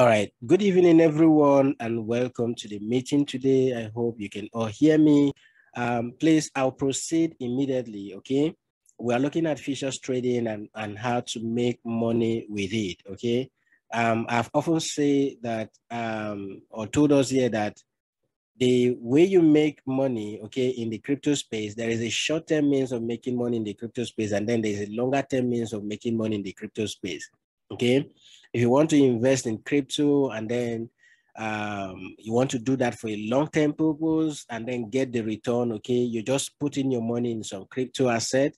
All right. Good evening, everyone, and welcome to the meeting today. I hope you can all hear me. Um, please, I'll proceed immediately, okay? We are looking at futures trading and, and how to make money with it, okay? Um, I've often said that, um, or told us here that the way you make money, okay, in the crypto space, there is a short-term means of making money in the crypto space, and then there's a longer-term means of making money in the crypto space, okay? If you want to invest in crypto and then um, you want to do that for a long-term purpose and then get the return, okay, you just put in your money in some crypto asset,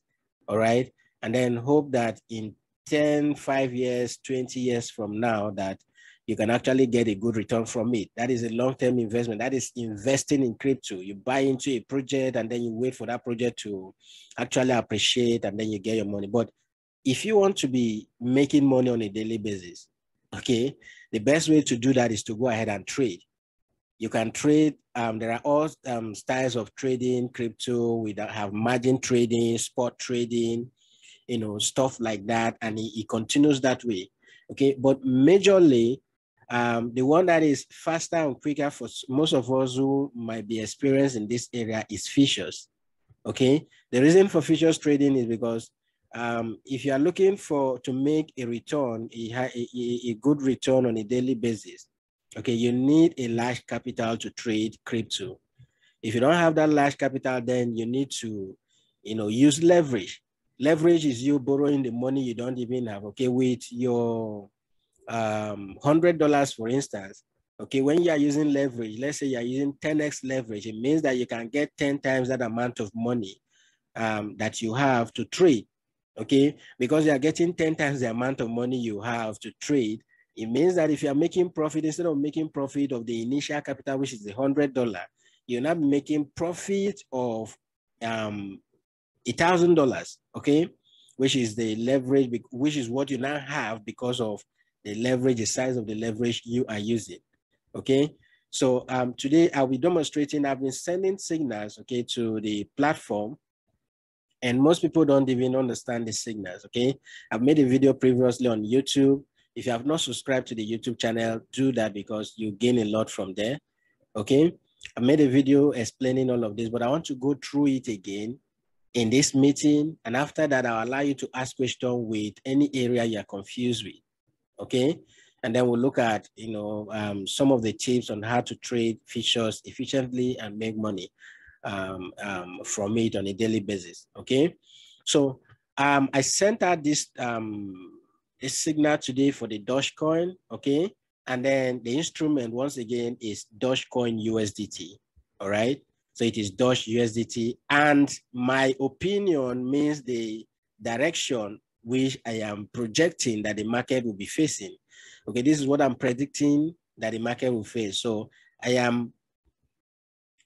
all right, and then hope that in 10, 5 years, 20 years from now that you can actually get a good return from it. That is a long-term investment. That is investing in crypto. You buy into a project and then you wait for that project to actually appreciate and then you get your money. But if you want to be making money on a daily basis, okay, the best way to do that is to go ahead and trade. You can trade, um, there are all um, styles of trading crypto. We have margin trading, spot trading, you know, stuff like that. And it, continues that way. Okay, but majorly, um, the one that is faster and quicker for most of us who might be experienced in this area is futures. Okay, the reason for futures trading is because um, if you are looking for to make a return, a, a, a good return on a daily basis, okay, you need a large capital to trade crypto. If you don't have that large capital, then you need to, you know, use leverage. Leverage is you borrowing the money you don't even have. Okay, with your um, hundred dollars, for instance. Okay, when you are using leverage, let's say you are using 10x leverage, it means that you can get 10 times that amount of money um, that you have to trade okay? Because you are getting 10 times the amount of money you have to trade, it means that if you are making profit, instead of making profit of the initial capital, which is the $100, you're not making profit of um, a $1,000, okay? Which is the leverage, which is what you now have because of the leverage, the size of the leverage you are using, okay? So um, today I'll be demonstrating, I've been sending signals, okay, to the platform and most people don't even understand the signals, okay? I've made a video previously on YouTube. If you have not subscribed to the YouTube channel, do that because you gain a lot from there, okay? I made a video explaining all of this, but I want to go through it again in this meeting. And after that, I'll allow you to ask questions with any area you're confused with, okay? And then we'll look at, you know, um, some of the tips on how to trade futures efficiently and make money um, um, from it on a daily basis. Okay, so um, I sent out this um, this signal today for the Dogecoin. Okay, and then the instrument once again is Dogecoin USDT. All right, so it is Doge USDT, and my opinion means the direction which I am projecting that the market will be facing. Okay, this is what I'm predicting that the market will face. So I am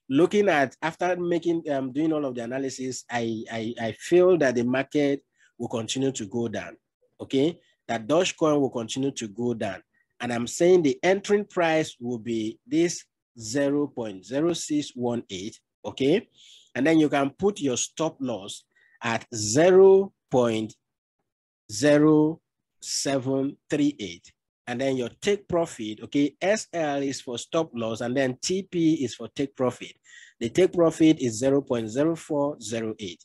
looking at after making um, doing all of the analysis, I, I I feel that the market will continue to go down. Okay, that Dogecoin will continue to go down, and I'm saying the entering price will be this 0.0618. Okay, and then you can put your stop loss at 0.0738 and then your take profit, okay, SL is for stop loss, and then TP is for take profit. The take profit is 0.0408,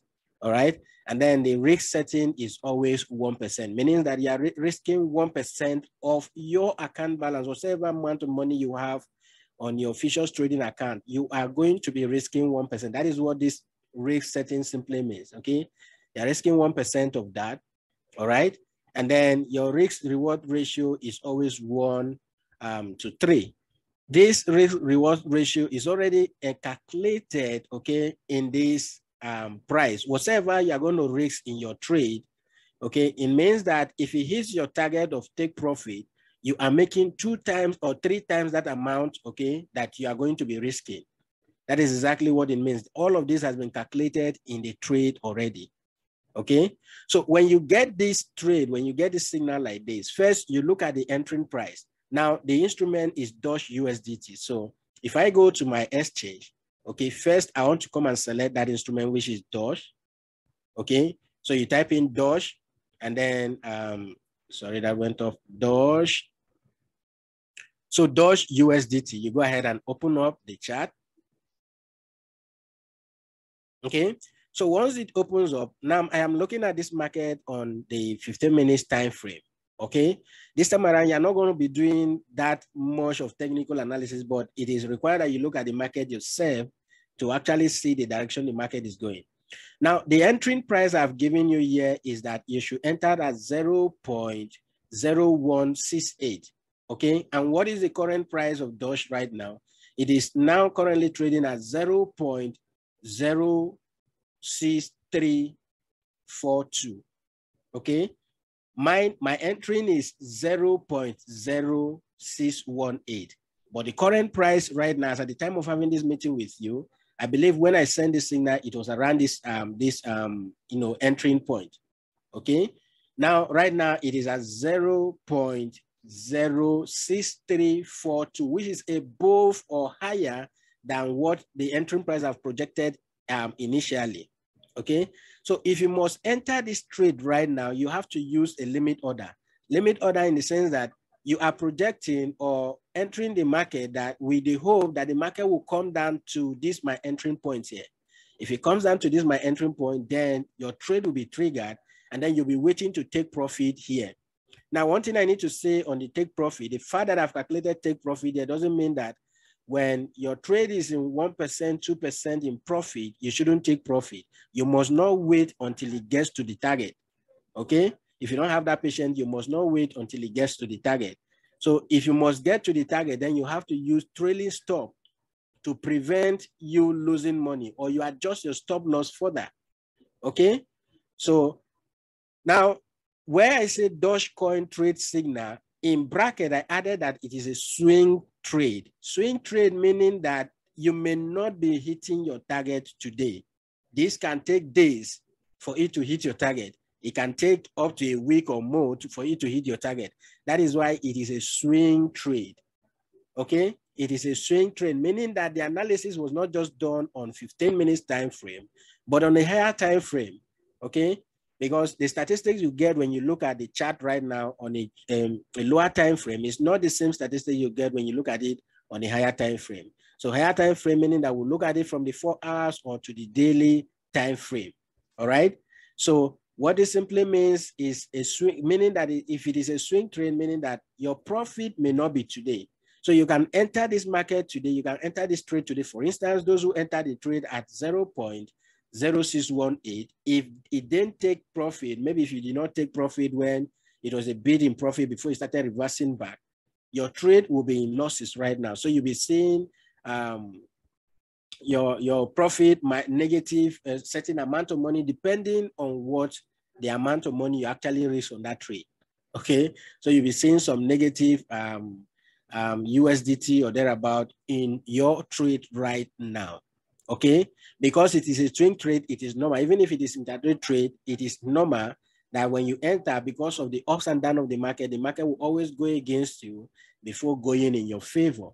all right? And then the risk setting is always 1%, meaning that you are risking 1% of your account balance, whatever amount of money you have on your futures trading account, you are going to be risking 1%. That is what this risk setting simply means, okay? You're risking 1% of that, all right? And then your risk reward ratio is always one um, to three. This risk reward ratio is already uh, calculated, okay, in this um, price. Whatever you're going to risk in your trade, okay, it means that if it hits your target of take profit, you are making two times or three times that amount, okay, that you are going to be risking. That is exactly what it means. All of this has been calculated in the trade already. Okay, so when you get this trade, when you get this signal like this, first you look at the entering price. Now the instrument is Doge USDT. So if I go to my exchange, okay, first I want to come and select that instrument, which is Doge. Okay, so you type in Doge and then, um, sorry, that went off Doge So Doge USDT, you go ahead and open up the chart. Okay, so once it opens up, now I am looking at this market on the 15 minutes time frame. Okay, this time around, you're not going to be doing that much of technical analysis, but it is required that you look at the market yourself to actually see the direction the market is going. Now, the entering price I've given you here is that you should enter at 0.0168. Okay, and what is the current price of Doge right now? It is now currently trading at 0.06342. Okay, my, my entering is 0.0618. But the current price right now, at the time of having this meeting with you, I believe when I sent this signal, it was around this um this um you know entering point. Okay. Now, right now it is at 0.06342, which is above or higher than what the entering price have projected um initially. Okay. So if you must enter this trade right now, you have to use a limit order. Limit order in the sense that you are projecting or entering the market that with the hope that the market will come down to this my entering point here. If it comes down to this my entering point, then your trade will be triggered and then you'll be waiting to take profit here. Now, one thing I need to say on the take profit, the fact that I've calculated take profit there doesn't mean that when your trade is in 1%, 2% in profit, you shouldn't take profit. You must not wait until it gets to the target, okay? If you don't have that patience, you must not wait until it gets to the target. So if you must get to the target, then you have to use trailing stop to prevent you losing money or you adjust your stop loss further, okay? So now where I say Dogecoin trade signal, in bracket, I added that it is a swing trade. Swing trade meaning that you may not be hitting your target today. This can take days for it to hit your target. It can take up to a week or more to, for you to hit your target. That is why it is a swing trade. Okay, it is a swing trade, meaning that the analysis was not just done on 15 minutes time frame, but on a higher time frame. Okay, because the statistics you get when you look at the chart right now on a, um, a lower time frame is not the same statistic you get when you look at it on a higher time frame. So higher time frame meaning that we look at it from the four hours or to the daily time frame. All right. So what this simply means is a swing, meaning that if it is a swing trade, meaning that your profit may not be today. So you can enter this market today, you can enter this trade today. For instance, those who enter the trade at 0.0618, if it didn't take profit, maybe if you did not take profit when it was a bid in profit before you started reversing back, your trade will be in losses right now. So you'll be seeing um, your your profit might negative a certain amount of money depending on what the amount of money you actually raise on that trade. Okay, so you'll be seeing some negative um, um, USDT or thereabout in your trade right now. Okay, because it is a swing trade, it is normal. Even if it is intraday trade, it is normal that when you enter, because of the ups and downs of the market, the market will always go against you before going in your favor.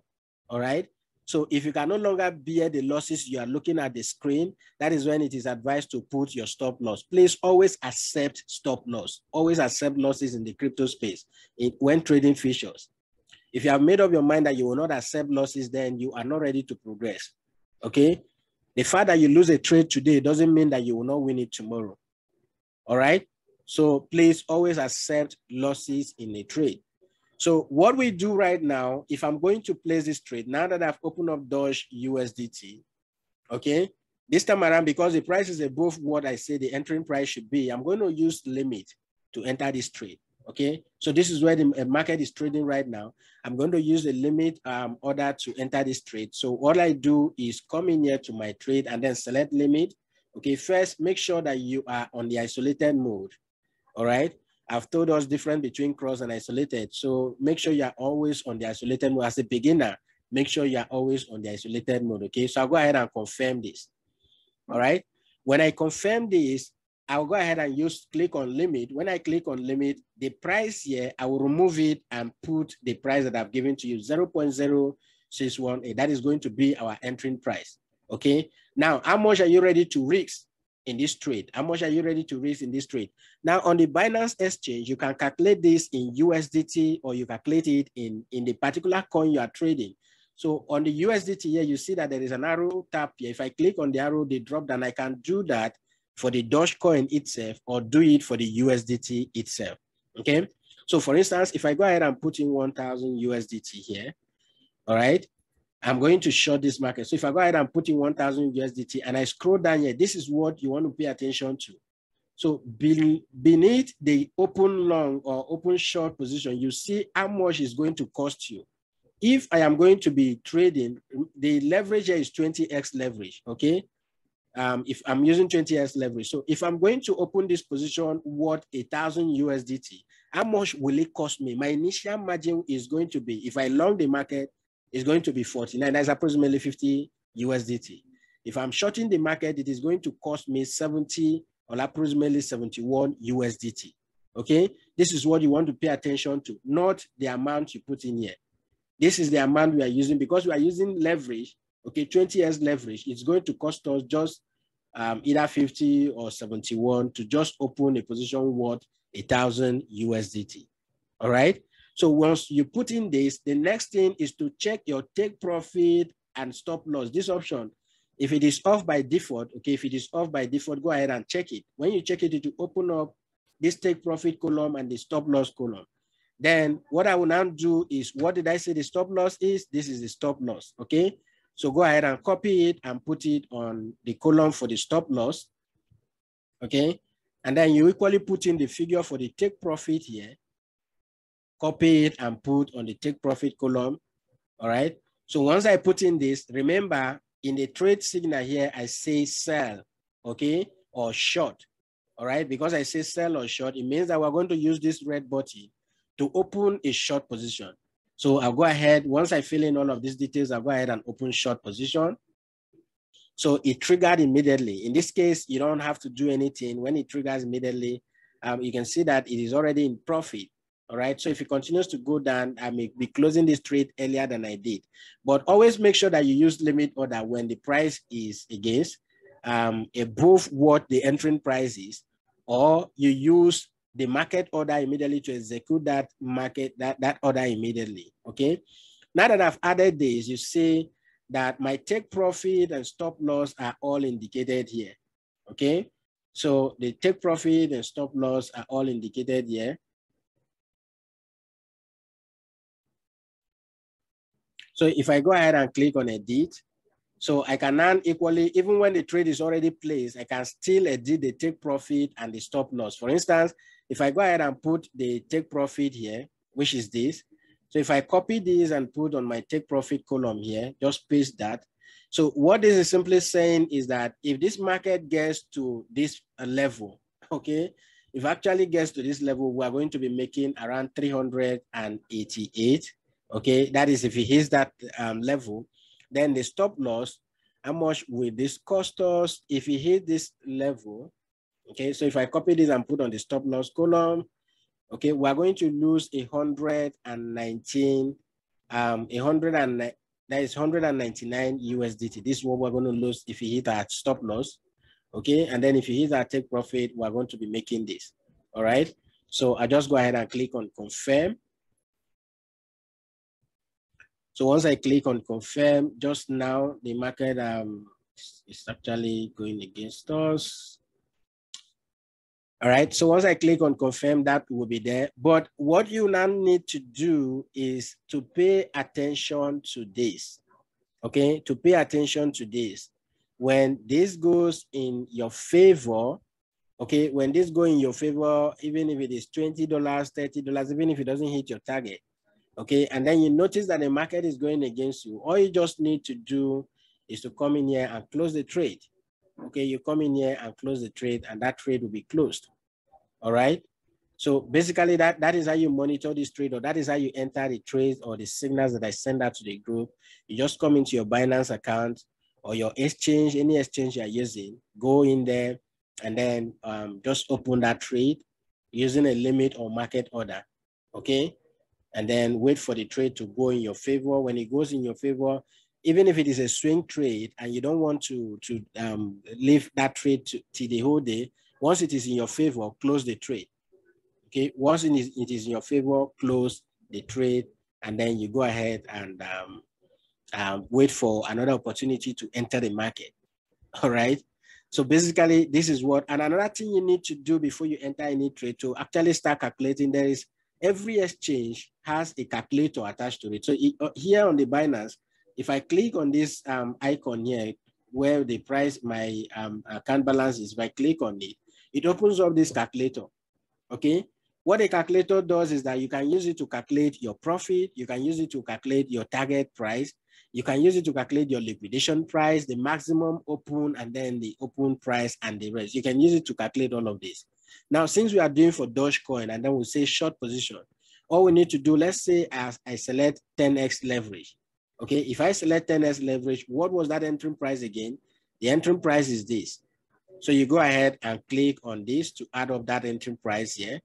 All right. So if you can no longer bear the losses you are looking at the screen, that is when it is advised to put your stop loss. Please always accept stop loss. Always accept losses in the crypto space in, when trading futures. If you have made up your mind that you will not accept losses, then you are not ready to progress. Okay. The fact that you lose a trade today doesn't mean that you will not win it tomorrow. All right. So please always accept losses in a trade. So what we do right now, if I'm going to place this trade, now that I've opened up Doge USDT, okay, this time around, because the price is above what I say the entering price should be, I'm going to use limit to enter this trade, okay? So this is where the market is trading right now. I'm going to use the limit um, order to enter this trade. So all I do is come in here to my trade and then select limit. Okay, first, make sure that you are on the isolated mode, all right? I've told us different between cross and isolated. So make sure you're always on the isolated mode. As a beginner, make sure you're always on the isolated mode, okay? So I'll go ahead and confirm this, all right? When I confirm this, I'll go ahead and use click on limit. When I click on limit, the price here, I will remove it and put the price that I've given to you, 0.0618. That is going to be our entering price, okay? Now, how much are you ready to risk in this trade? How much are you ready to risk in this trade? Now on the Binance exchange, you can calculate this in USDT or you calculate it in, in the particular coin you are trading. So on the USDT here, you see that there is an arrow tap here. If I click on the arrow, they drop down. I can do that for the Dogecoin itself or do it for the USDT itself, okay? So for instance, if I go ahead and put in 1,000 USDT here, all right, I'm going to short this market. So if I go ahead and put in 1000 USDT and I scroll down here, this is what you want to pay attention to. So beneath the open long or open short position, you see how much is going to cost you. If I am going to be trading, the leverage here is 20x leverage, okay? Um, if I'm using 20x leverage. So if I'm going to open this position worth a thousand USDT, how much will it cost me? My initial margin is going to be, if I long the market, is going to be 49. That's approximately 50 USDT. If I'm shorting the market, it is going to cost me 70 or approximately 71 USDT. Okay, this is what you want to pay attention to, not the amount you put in here. This is the amount we are using because we are using leverage. Okay, 20x leverage. It's going to cost us just um, either 50 or 71 to just open a position worth a thousand USDT. All right. So once you put in this, the next thing is to check your take profit and stop loss. This option, if it is off by default, okay, if it is off by default, go ahead and check it. When you check it, it will open up this take profit column and the stop loss column. Then what I will now do is, what did I say the stop loss is? This is the stop loss, okay? So go ahead and copy it and put it on the column for the stop loss, okay? And then you equally put in the figure for the take profit here copy it and put on the take profit column. All right. So once I put in this, remember in the trade signal here, I say sell, okay, or short. All right. Because I say sell or short, it means that we're going to use this red button to open a short position. So I'll go ahead, once I fill in all of these details, I'll go ahead and open short position. So it triggered immediately. In this case, you don't have to do anything. When it triggers immediately, um, you can see that it is already in profit. All right. So if it continues to go down, I may be closing this trade earlier than I did. But always make sure that you use limit order when the price is against um, above what the entering price is, or you use the market order immediately to execute that market, that, that order immediately. Okay. Now that I've added this, you see that my take profit and stop loss are all indicated here. Okay. So the take profit and stop loss are all indicated here. So if I go ahead and click on edit, so I can now equally, even when the trade is already placed, I can still edit the take profit and the stop loss. For instance, if I go ahead and put the take profit here, which is this, so if I copy this and put on my take profit column here, just paste that. So what this is simply saying is that if this market gets to this level, okay, if actually gets to this level, we are going to be making around 388 Okay, that is if it hits that um, level, then the stop loss, how much will this cost us if he hit this level? Okay, so if I copy this and put on the stop loss column, okay, we're going to lose a hundred and nineteen, um, a hundred and that is 199 USDT. This is what we're going to lose if we hit our stop loss. Okay, and then if you hit our take profit, we're going to be making this. All right. So I just go ahead and click on confirm. So once I click on confirm, just now the market um, is actually going against us. All right, so once I click on confirm, that will be there. But what you now need to do is to pay attention to this, okay? To pay attention to this. When this goes in your favor, okay, when this goes in your favor, even if it is $20, $30, even if it doesn't hit your target, okay? And then you notice that the market is going against you. All you just need to do is to come in here and close the trade. Okay, you come in here and close the trade and that trade will be closed, all right? So basically that, that is how you monitor this trade or that is how you enter the trades or the signals that I send out to the group. You just come into your Binance account or your exchange, any exchange you're using, go in there and then um, just open that trade using a limit or market order, okay? and then wait for the trade to go in your favor. When it goes in your favor, even if it is a swing trade and you don't want to, to um, leave that trade to, to the whole day, once it is in your favor, close the trade. Okay, once it is, it is in your favor, close the trade, and then you go ahead and um, um, wait for another opportunity to enter the market. All right. So basically, this is what, and another thing you need to do before you enter any trade to actually start calculating, there is every exchange has a calculator attached to it. So it, uh, here on the Binance, if I click on this um, icon here, where the price, my um, account balance is, if I click on it, it opens up this calculator, okay? What a calculator does is that you can use it to calculate your profit, you can use it to calculate your target price, you can use it to calculate your liquidation price, the maximum open, and then the open price and the rest. You can use it to calculate all of this. Now, since we are doing for Dogecoin, and then we'll say short position, all we need to do, let's say as I select 10x leverage. Okay, if I select 10x leverage, what was that entering price again? The entering price is this. So you go ahead and click on this to add up that entering price here.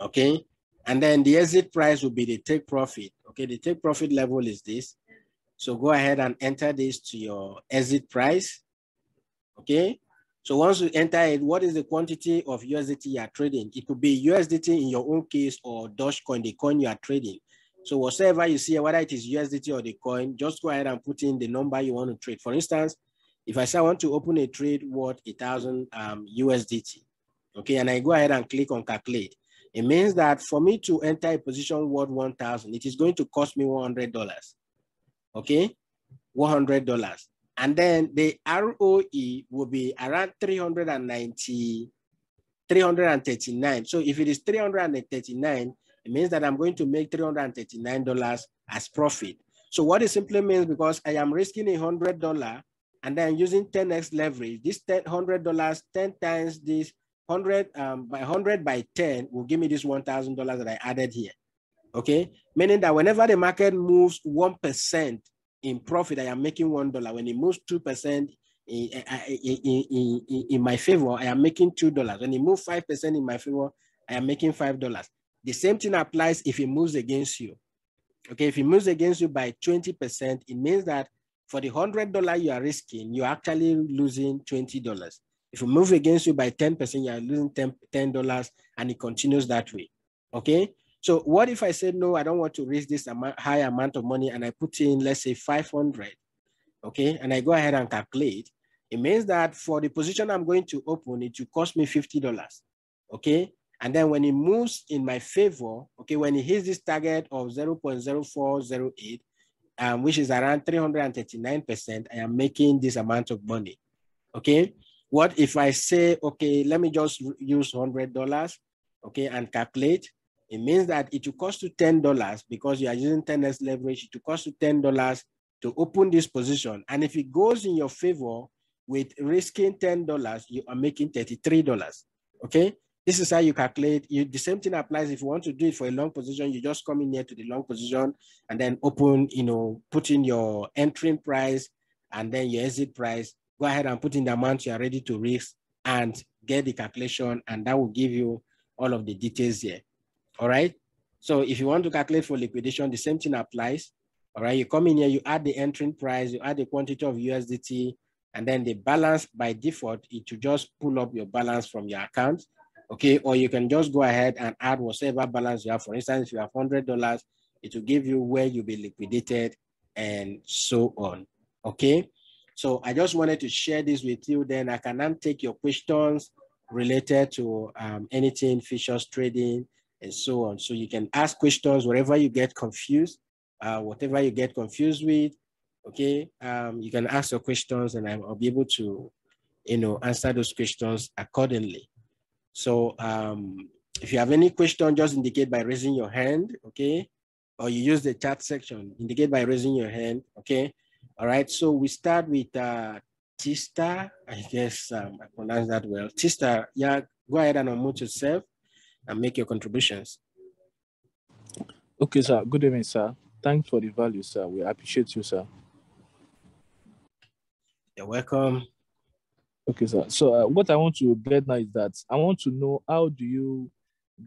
Okay, and then the exit price will be the take profit. Okay, the take profit level is this. So go ahead and enter this to your exit price. Okay, so once you enter it, what is the quantity of USDT you are trading? It could be USDT in your own case or Dogecoin, the coin you are trading. So whatever you see, whether it is USDT or the coin, just go ahead and put in the number you want to trade. For instance, if I say I want to open a trade worth a thousand um, USDT, okay, and I go ahead and click on calculate, it means that for me to enter a position worth 1,000, it is going to cost me $100, okay, $100. And then the ROE will be around 390, 339. So if it is 339, it means that I'm going to make $339 as profit. So what it simply means, because I am risking a $100 and then using 10x leverage, this $100, 10 times this 100 um, by 100 by 10 will give me this $1,000 that I added here. Okay, meaning that whenever the market moves 1% in profit, I am making $1. When it moves 2% in, in, in, in, in my favor, I am making $2. When it moves 5% in my favor, I am making $5. The same thing applies if it moves against you. Okay, if it moves against you by 20%, it means that for the $100 you are risking, you're actually losing $20. If it move against you by 10%, you are losing $10 and it continues that way. Okay, so what if I say, no, I don't want to risk this high amount of money and I put in, let's say 500, okay? And I go ahead and calculate. It means that for the position I'm going to open, it will cost me $50, okay? And then when it moves in my favor, okay, when it hits this target of 0.0408, um, which is around 339%, I am making this amount of money, okay? What if I say, okay, let me just use $100, okay, and calculate, it means that it will cost you $10 because you are using 10x leverage. It will cost you $10 to open this position. And if it goes in your favor with risking $10, you are making $33. Okay. This is how you calculate. You, the same thing applies if you want to do it for a long position. You just come in here to the long position and then open, you know, put in your entering price and then your exit price. Go ahead and put in the amount you are ready to risk and get the calculation, and that will give you all of the details here. All right. So if you want to calculate for liquidation, the same thing applies. All right. You come in here, you add the entering price, you add the quantity of USDT, and then the balance by default, it will just pull up your balance from your account. Okay. Or you can just go ahead and add whatever balance you have. For instance, if you have $100, it will give you where you'll be liquidated and so on. Okay. So I just wanted to share this with you. Then I can now take your questions related to um, anything futures trading, and so on. So you can ask questions wherever you get confused, uh, whatever you get confused with, okay? Um, you can ask your questions and I'll be able to, you know, answer those questions accordingly. So um, if you have any question, just indicate by raising your hand, okay? Or you use the chat section, indicate by raising your hand, okay? All right, so we start with uh, Tista, I guess um, I pronounced that well. Tista, yeah, go ahead and unmute yourself and make your contributions. Okay, sir. Good evening, sir. Thanks for the value, sir. We appreciate you, sir. You're welcome. Okay, sir. So uh, what I want to get now is that I want to know how do you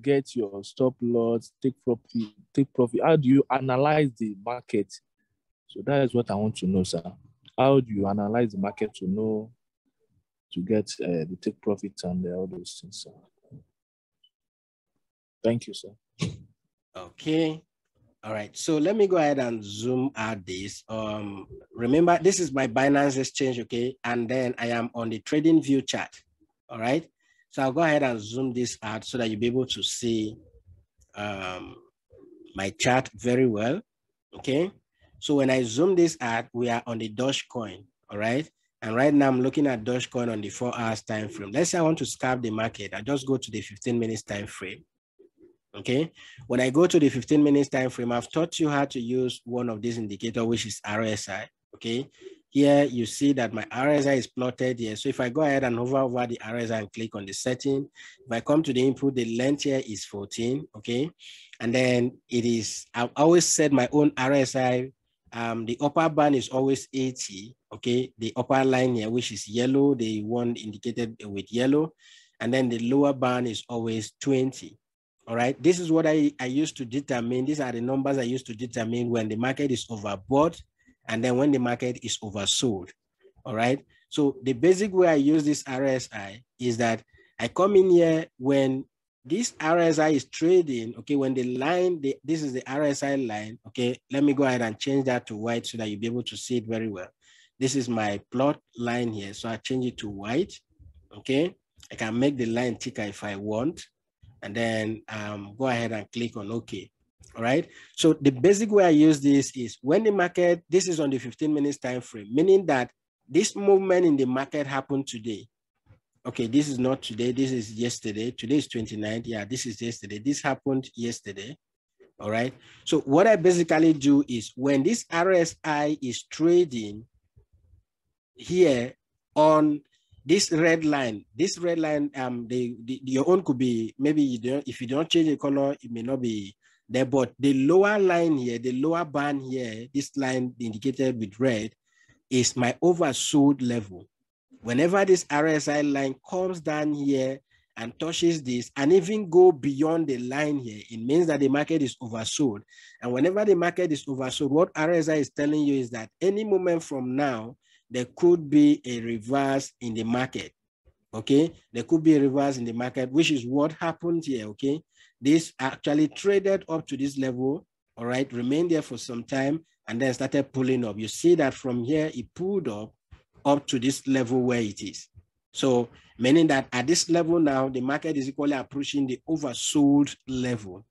get your stop loss, take profit, take profit? How do you analyze the market So that is what I want to know, sir. How do you analyze the market to know to get uh, the take profits and all those things, sir? Thank you, sir. Okay. All right. So let me go ahead and zoom out this. Um, remember, this is my Binance exchange, okay? And then I am on the trading view chart. All right. So I'll go ahead and zoom this out so that you'll be able to see um, my chart very well. Okay. So when I zoom this out, we are on the Dogecoin. All right. And right now I'm looking at Dogecoin on the four hours time frame. Let's say I want to scalp the market. I just go to the 15 minutes time frame. Okay. When I go to the 15 minutes time frame, I've taught you how to use one of these indicators, which is RSI. Okay. Here you see that my RSI is plotted here. So if I go ahead and hover over the RSI and click on the setting, if I come to the input, the length here is 14, okay? And then it is, I've always set my own RSI. Um, the upper band is always 80, okay? The upper line here, which is yellow, the one indicated with yellow. And then the lower band is always 20. All right, this is what I, I used to determine. These are the numbers I used to determine when the market is overbought and then when the market is oversold. All right. So the basic way I use this RSI is that I come in here when this RSI is trading, okay, when the line, the, this is the RSI line, okay, let me go ahead and change that to white so that you'll be able to see it very well. This is my plot line here, so I change it to white, okay? I can make the line thicker if I want, and then um, go ahead and click on okay. All right. So the basic way I use this is when the market, this is on the 15 minutes time frame, meaning that this movement in the market happened today. Okay, this is not today, this is yesterday. Today is 29th. Yeah, this is yesterday. This happened yesterday. All right. So what I basically do is when this RSI is trading here on this red line, this red line, um, the, the your own could be maybe you don't if you don't change the color, it may not be there, but the lower line here, the lower band here, this line indicated with red, is my oversold level. Whenever this RSI line comes down here and touches this and even go beyond the line here, it means that the market is oversold. And whenever the market is oversold, what RSI is telling you is that any moment from now, there could be a reverse in the market. Okay, there could be a reverse in the market, which is what happened here. Okay, this actually traded up to this level, all right, remained there for some time and then started pulling up. You see that from here, it pulled up up to this level where it is. So meaning that at this level now, the market is equally approaching the oversold level.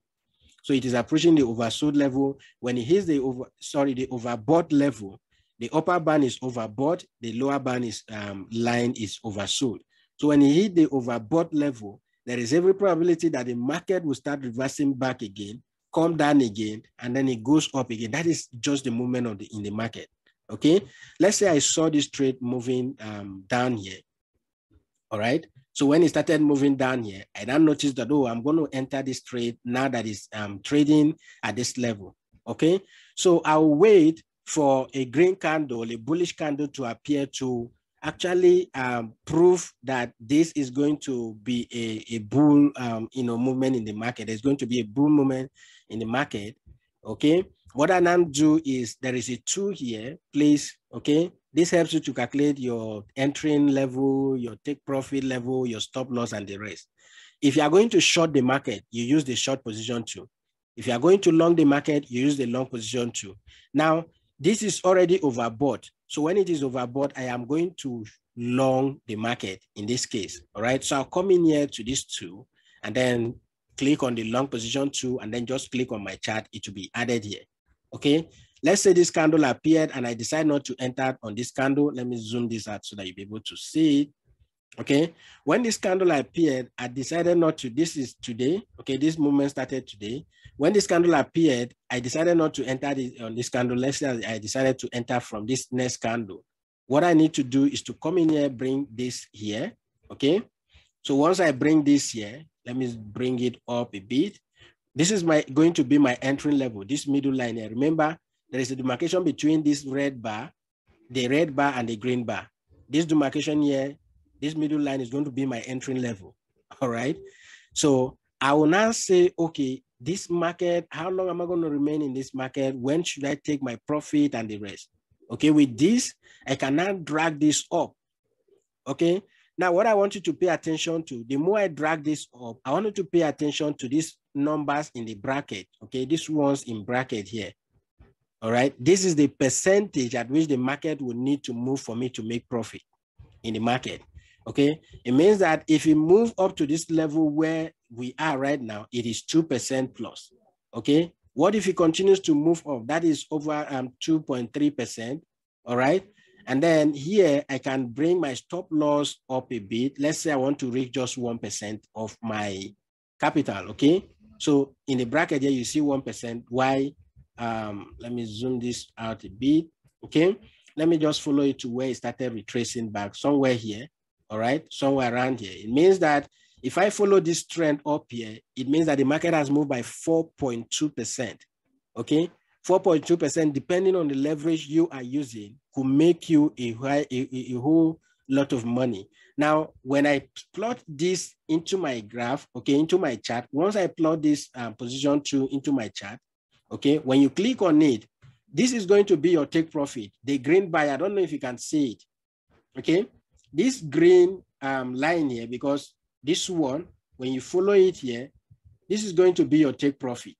So it is approaching the oversold level. When it hits the over, sorry, the overbought level, the upper band is overbought, the lower band is um, line is oversold. So when you hit the overbought level, there is every probability that the market will start reversing back again, come down again, and then it goes up again. That is just the movement of the in the market. Okay, let's say I saw this trade moving um, down here. All right. So when it started moving down here, I then noticed that oh, I'm going to enter this trade now that is um, trading at this level. Okay. So I'll wait for a green candle, a bullish candle to appear to actually um, prove that this is going to be a, a bull um, you know, movement in the market. There's going to be a bull movement in the market, okay? What I now do is there is a tool here, please, okay? This helps you to calculate your entering level, your take profit level, your stop loss, and the rest. If you are going to short the market, you use the short position tool. If you are going to long the market, you use the long position tool. Now, this is already overbought. So when it is overbought, I am going to long the market in this case. All right. So I'll come in here to this two and then click on the long position two and then just click on my chart. It will be added here. Okay. Let's say this candle appeared and I decide not to enter on this candle. Let me zoom this out so that you'll be able to see it. Okay. When this candle appeared, I decided not to, this is today. Okay. This movement started today. When this candle appeared, I decided not to enter this, on this candle. Let's say I decided to enter from this next candle. What I need to do is to come in here, bring this here. Okay. So once I bring this here, let me bring it up a bit. This is my going to be my entry level, this middle line here. Remember, there is a demarcation between this red bar, the red bar and the green bar. This demarcation here, this middle line is going to be my entry level. All right. So I will now say, okay, this market, how long am I going to remain in this market? When should I take my profit and the rest? Okay, with this, I cannot drag this up. Okay, now what I want you to pay attention to, the more I drag this up, I want you to pay attention to these numbers in the bracket. Okay, this ones in bracket here. All right, this is the percentage at which the market will need to move for me to make profit in the market. Okay, it means that if we move up to this level where we are right now, it is 2% plus. Okay, what if it continues to move up? That is over um, 2.3%. All right, and then here I can bring my stop loss up a bit. Let's say I want to reach just 1% of my capital. Okay, so in the bracket here, you see 1%. Why? Um, let me zoom this out a bit. Okay, let me just follow it to where it started retracing back somewhere here all right, somewhere around here. It means that if I follow this trend up here, it means that the market has moved by 4.2%, okay? 4.2% depending on the leverage you are using could make you a, a, a, a whole lot of money. Now, when I plot this into my graph, okay, into my chart, once I plot this um, position to into my chart, okay, when you click on it, this is going to be your take profit. The green bar, I don't know if you can see it, okay? this green um, line here, because this one, when you follow it here, this is going to be your take profit.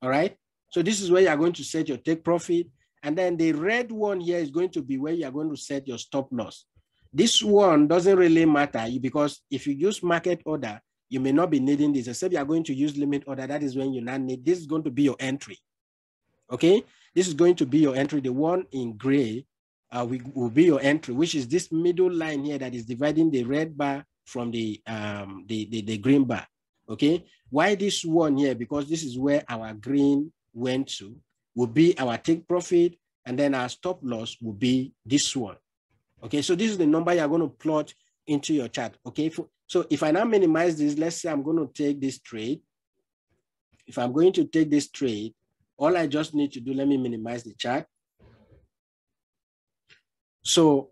All right. So this is where you're going to set your take profit. And then the red one here is going to be where you're going to set your stop loss. This one doesn't really matter because if you use market order, you may not be needing this, except you're going to use limit order. That is when you not need, this is going to be your entry. Okay. This is going to be your entry. The one in gray uh, will be your entry, which is this middle line here that is dividing the red bar from the, um, the, the, the green bar, okay? Why this one here? Because this is where our green went to, will be our take profit, and then our stop loss will be this one, okay? So this is the number you're gonna plot into your chart, okay? So if I now minimize this, let's say I'm gonna take this trade. If I'm going to take this trade, all I just need to do, let me minimize the chart. So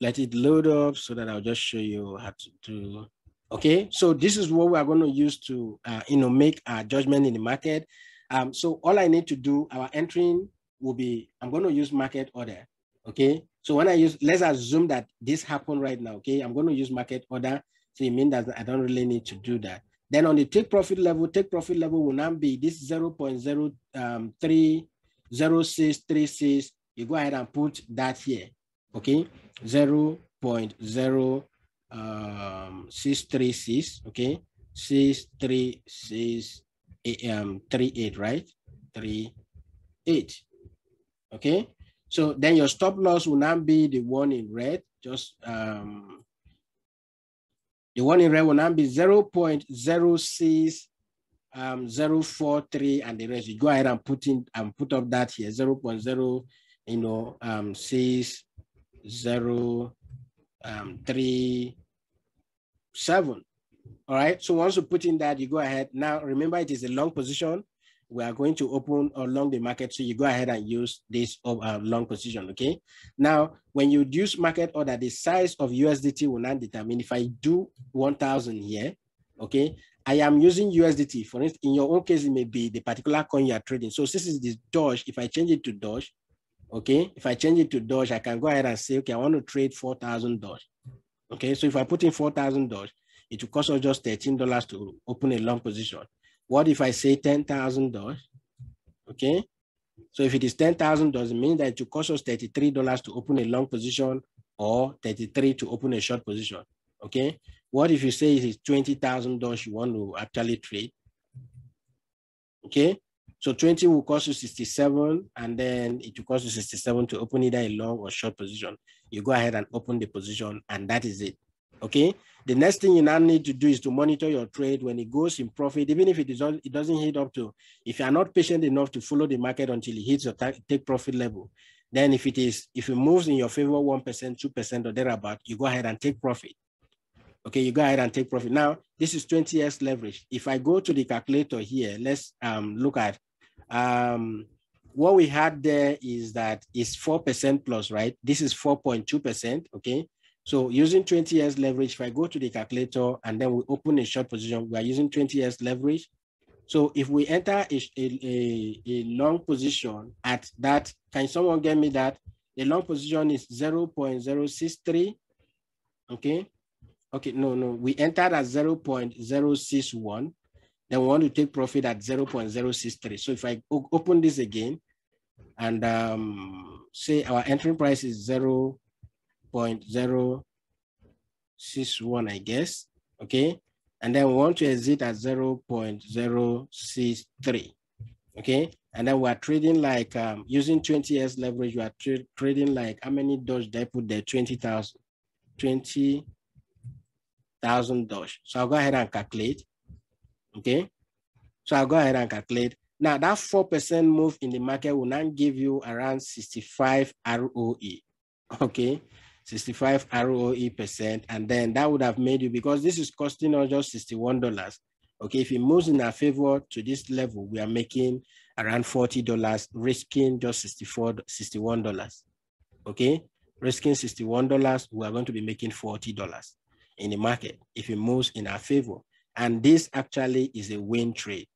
let it load up so that I'll just show you how to do. Okay, so this is what we are going to use to, uh, you know, make a judgment in the market. Um, so all I need to do, our entering will be, I'm going to use market order. Okay, so when I use, let's assume that this happened right now. Okay, I'm going to use market order. So it means that I don't really need to do that. Then on the take profit level, take profit level will now be this 0 0.030636 um, you go ahead and put that here, okay? 0 0.0636, um, okay? 636 um, 38, right? 38, okay? So then your stop loss will now be the one in red, just um, the one in red will now be 0 0.06 um, 043 and the rest. You go ahead and put in and put up that here 0 0.0 you know, um, six, zero, um, three, seven. All right. So once you put in that, you go ahead. Now, remember, it is a long position. We are going to open along the market. So you go ahead and use this uh, long position. Okay. Now, when you use market order, the size of USDT will not determine. If I do 1,000 here, okay, I am using USDT. For instance, in your own case, it may be the particular coin you are trading. So this is this Doge. If I change it to Doge, Okay, if I change it to Doge, I can go ahead and say, okay, I want to trade 4,000 Doge. Okay, so if I put in 4,000 Doge, it will cost us just $13 to open a long position. What if I say 10,000 Doge? Okay, so if it is $10,000, it means that it will cost us $33 to open a long position or 33 to open a short position. Okay, what if you say it is $20,000 you want to actually trade? Okay, so 20 will cost you 67, and then it will cost you 67 to open either a long or short position. You go ahead and open the position, and that is it. Okay. The next thing you now need to do is to monitor your trade when it goes in profit, even if it is it doesn't hit up to. If you are not patient enough to follow the market until it hits your take profit level, then if it is if it moves in your favor one percent, two percent, or thereabout, you go ahead and take profit. Okay, you go ahead and take profit. Now, this is 20x leverage. If I go to the calculator here, let's um, look at um, what we had there is that it's 4% plus, right? This is 4.2%, okay? So using 20x leverage, if I go to the calculator and then we open a short position, we are using 20x leverage. So if we enter a, a, a, long position at that, can someone get me that? The long position is 0 0.063, okay? Okay, no, no, we entered at 0 0.061, then we want to take profit at 0.063. So if I open this again, and um, say our entry price is 0.061, I guess, okay? And then we want to exit at 0.063, okay? And then we're trading like, um, using 20x leverage, we are tra trading like, how many dollars did I put there? 20,000, 20,000 dollars. So I'll go ahead and calculate, okay? So I'll go ahead and calculate. Now that 4% move in the market will now give you around 65 ROE, okay? 65 ROE percent, and then that would have made you, because this is costing us just $61, okay? If it moves in our favor to this level, we are making around $40, risking just 64, $61, okay? Risking $61, we are going to be making $40 in the market if it moves in our favor. And this actually is a win trade.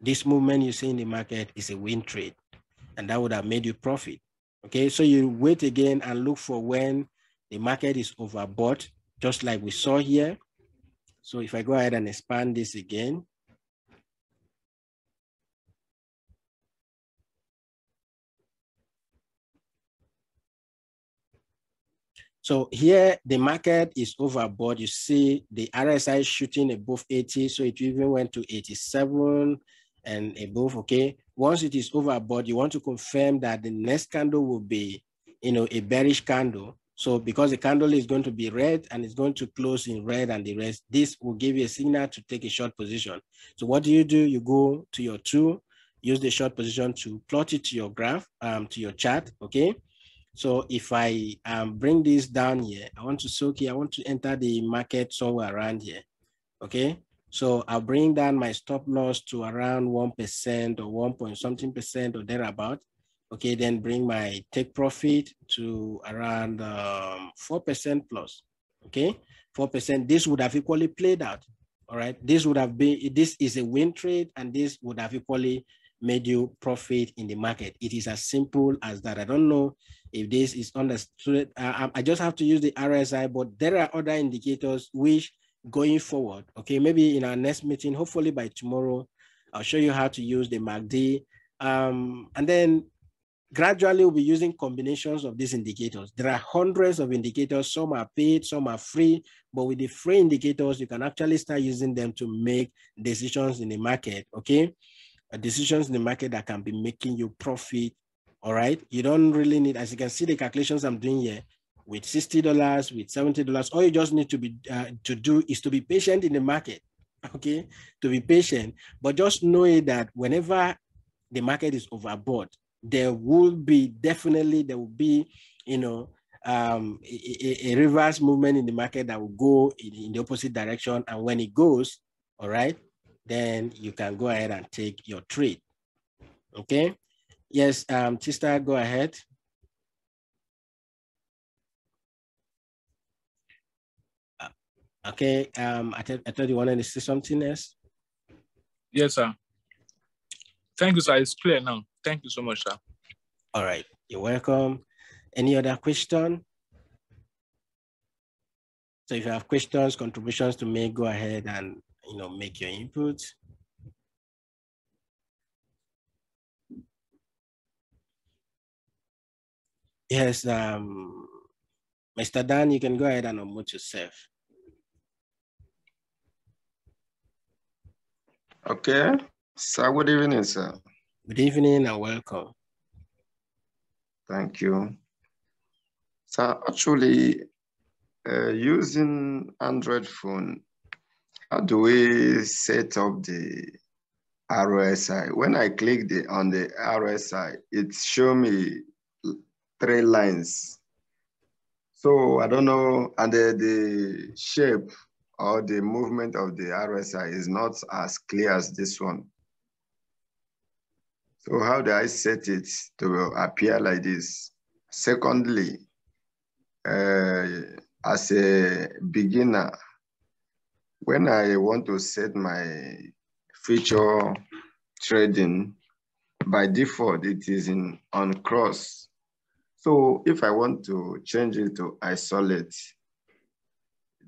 This movement you see in the market is a win trade, and that would have made you profit. Okay, so you wait again and look for when the market is overbought, just like we saw here. So if I go ahead and expand this again, So here the market is overbought. You see the RSI shooting above 80. So it even went to 87 and above, okay? Once it is overbought, you want to confirm that the next candle will be, you know, a bearish candle. So because the candle is going to be red and it's going to close in red and the rest, this will give you a signal to take a short position. So what do you do? You go to your tool, use the short position to plot it to your graph, um, to your chart, okay? So if I um, bring this down here, I want to soak here, I want to enter the market somewhere around here, okay? So I'll bring down my stop loss to around 1% or 1 point something percent or thereabout. Okay, then bring my take profit to around 4% um, plus. Okay, 4%. This would have equally played out. All right, this would have been, this is a win trade and this would have equally made you profit in the market. It is as simple as that. I don't know if this is understood. Uh, I just have to use the RSI, but there are other indicators which going forward, okay, maybe in our next meeting, hopefully by tomorrow, I'll show you how to use the MACD. Um, and then gradually we'll be using combinations of these indicators. There are hundreds of indicators, some are paid, some are free, but with the free indicators, you can actually start using them to make decisions in the market, okay? Decisions in the market that can be making you profit, all right? You don't really need, as you can see the calculations I'm doing here, with $60, with $70, all you just need to be uh, to do is to be patient in the market, okay? To be patient, but just know that whenever the market is overbought, there will be definitely there will be you know um, a, a, reverse movement in the market that will go in, in, the opposite direction and when it goes all right then you can go ahead and take your trade okay yes um Tista, go ahead uh, okay um I, I thought you wanted to say something else yes sir thank you sir it's clear now Thank you so much, sir. All right. You're welcome. Any other question? So if you have questions, contributions to make, go ahead and you know make your input. Yes, um, Mr. Dan, you can go ahead and unmute yourself. Okay. So good evening, sir. Good evening and welcome. Thank you. So actually, uh, using Android phone, how do we set up the RSI? When I click the, on the RSI, it show me three lines. So I don't know, and the, the shape or the movement of the RSI is not as clear as this one. So how do I set it to appear like this? Secondly, uh, as a beginner, when I want to set my feature trading, by default, it is in on cross. So if I want to change it to isolate,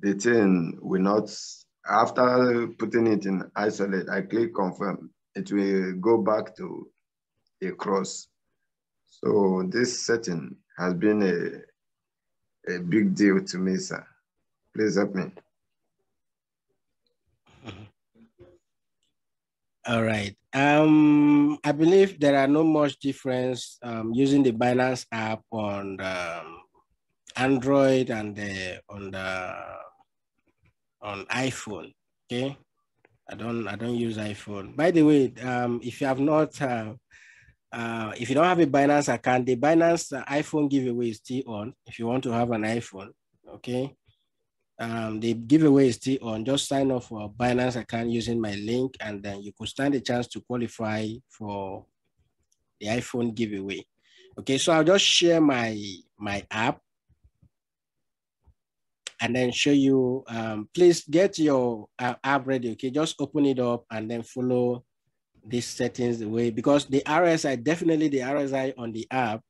the thing will not, after putting it in isolate, I click confirm, it will go back to a cross. So this setting has been a, a big deal to me, sir. Please help me. All right. Um, I believe there are no much difference um, using the Binance app on the, um, Android and the, on the on iPhone. Okay. I don't I don't use iPhone. By the way, um, if you have not uh, uh, if you don't have a Binance account, the Binance uh, iPhone giveaway is still on. If you want to have an iPhone, okay, um, the giveaway is still on. Just sign up for a Binance account using my link, and then you could stand a chance to qualify for the iPhone giveaway. Okay, so I'll just share my my app and then show you. Um, please get your uh, app ready. Okay, just open it up and then follow these settings the way because the RSI definitely the RSI on the app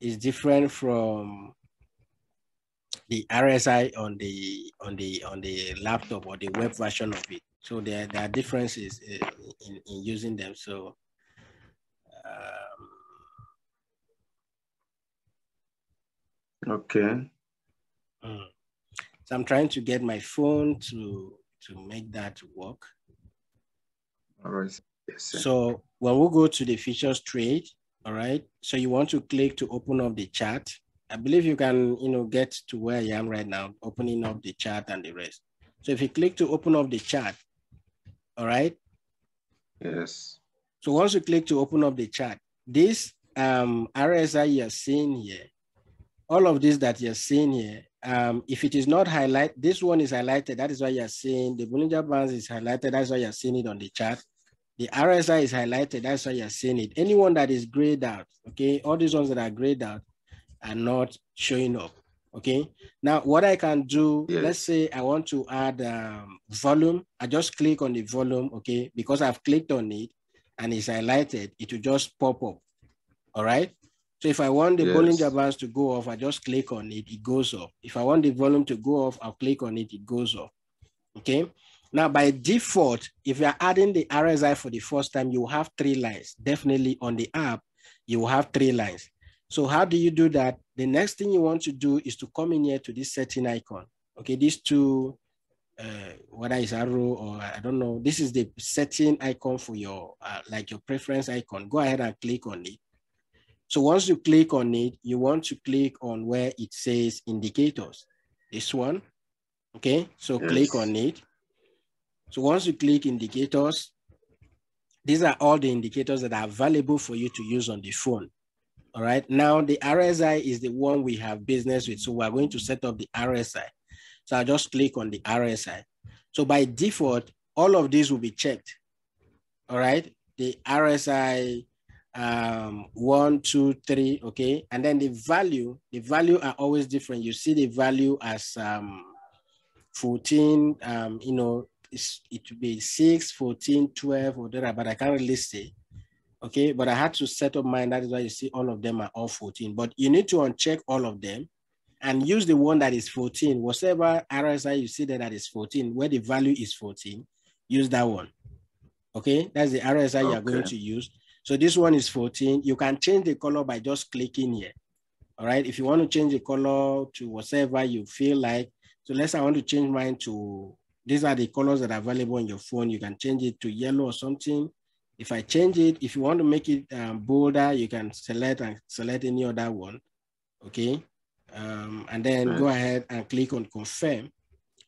is different from the RSI on the on the on the laptop or the web version of it. So there, there are differences uh, in, in using them. So um, okay. Mm. So I'm trying to get my phone to to make that work. All right. Yes. So when we go to the futures trade, all right. So you want to click to open up the chart. I believe you can, you know, get to where I am right now, opening up the chart and the rest. So if you click to open up the chart, all right. Yes. So once you click to open up the chart, this um, RSI you're seeing here, all of this that you're seeing here, um, if it is not highlighted, this one is highlighted. That is why you're seeing the Bollinger Bands is highlighted. That's why you're seeing it on the chart. The RSI is highlighted. That's why you're seeing it. Anyone that is grayed out, okay, all these ones that are grayed out are not showing up. Okay. Now, what I can do, yes. let's say I want to add um, volume. I just click on the volume, okay, because I've clicked on it and it's highlighted, it will just pop up. All right. So if I want the yes. Bollinger Bands to go off, I just click on it, it goes off. If I want the volume to go off, I'll click on it, it goes off. Okay. Now, by default, if you're adding the RSI for the first time, you have three lines. Definitely on the app, you will have three lines. So how do you do that? The next thing you want to do is to come in here to this setting icon. Okay, these two, uh, whether it's arrow or I don't know, this is the setting icon for your, uh, like your preference icon. Go ahead and click on it. So once you click on it, you want to click on where it says indicators. This one, okay? So yes. click on it. So once you click indicators, these are all the indicators that are available for you to use on the phone. All right. Now the RSI is the one we have business with. So we're going to set up the RSI. So I just click on the RSI. So by default, all of these will be checked. All right. The RSI um, one, two, three, okay. And then the value, the value are always different. You see the value as um, 14, um, you know, it would be 6, 14, 12, or whatever, but I can't really say. Okay, but I had to set up mine. That is why you see all of them are all 14. But you need to uncheck all of them and use the one that is 14. Whatever RSI you see there that is 14, where the value is 14, use that one. Okay, that's the RSI okay. you're going to use. So this one is 14. You can change the color by just clicking here. All right, if you want to change the color to whatever you feel like. So let's say I want to change mine to, these are the colors that are available on your phone. You can change it to yellow or something. If I change it, if you want to make it um, bolder, you can select and select any other one, okay? Um, and then right. go ahead and click on confirm.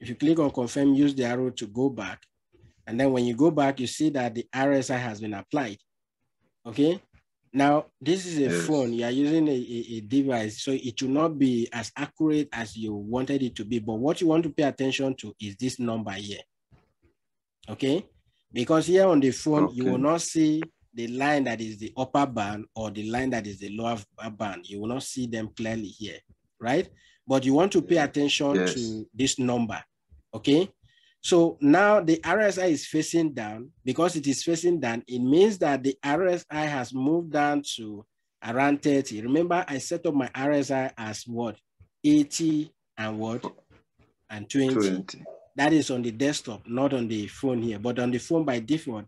If you click on confirm, use the arrow to go back. And then when you go back, you see that the RSI has been applied, okay? Now, this is a yes. phone, you are using a, a, a, device, so it will not be as accurate as you wanted it to be. But what you want to pay attention to is this number here, okay? Because here on the phone, okay. you will not see the line that is the upper band or the line that is the lower band. You will not see them clearly here, right? But you want to pay attention yes. to this number, okay? So now the RSI is facing down. Because it is facing down, it means that the RSI has moved down to around 30. Remember, I set up my RSI as what? 80 and what? And 20. 20. That is on the desktop, not on the phone here, but on the phone by default,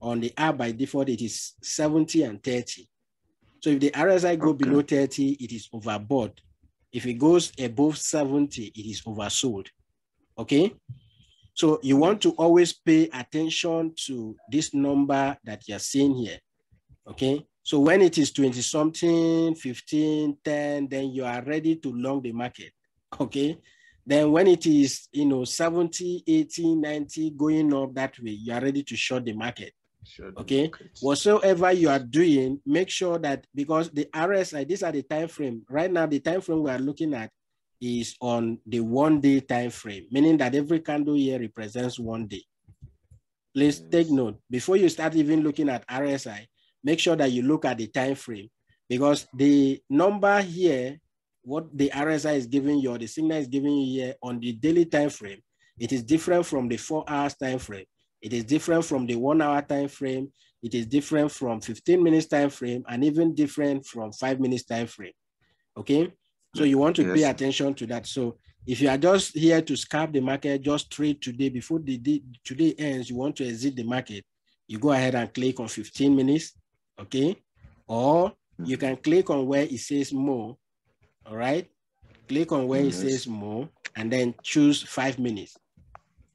on the app by default, it is 70 and 30. So if the RSI go okay. below 30, it is overbought. If it goes above 70, it is oversold. Okay. So you want to always pay attention to this number that you're seeing here. Okay. So when it is 20 something, 15, 10, then you are ready to long the market. Okay. Then when it is, you know, 70, 80, 90 going up that way, you are ready to short the market. Sure okay. Whatsoever you are doing, make sure that because the RSI, these are the time frame. Right now, the time frame we are looking at is on the one day time frame, meaning that every candle here represents one day. Please yes. take note before you start even looking at RSI, make sure that you look at the time frame because the number here, what the RSI is giving you or the signal is giving you here on the daily time frame, it is different from the four hours time frame. It is different from the one hour time frame. It is different from 15 minutes time frame and even different from five minutes time frame. Okay. So you want to yes. pay attention to that. So if you are just here to scalp the market, just trade today before the day, today ends, you want to exit the market, you go ahead and click on 15 minutes, okay? Or you mm. can click on where it says more, all right? Click on where yes. it says more and then choose five minutes.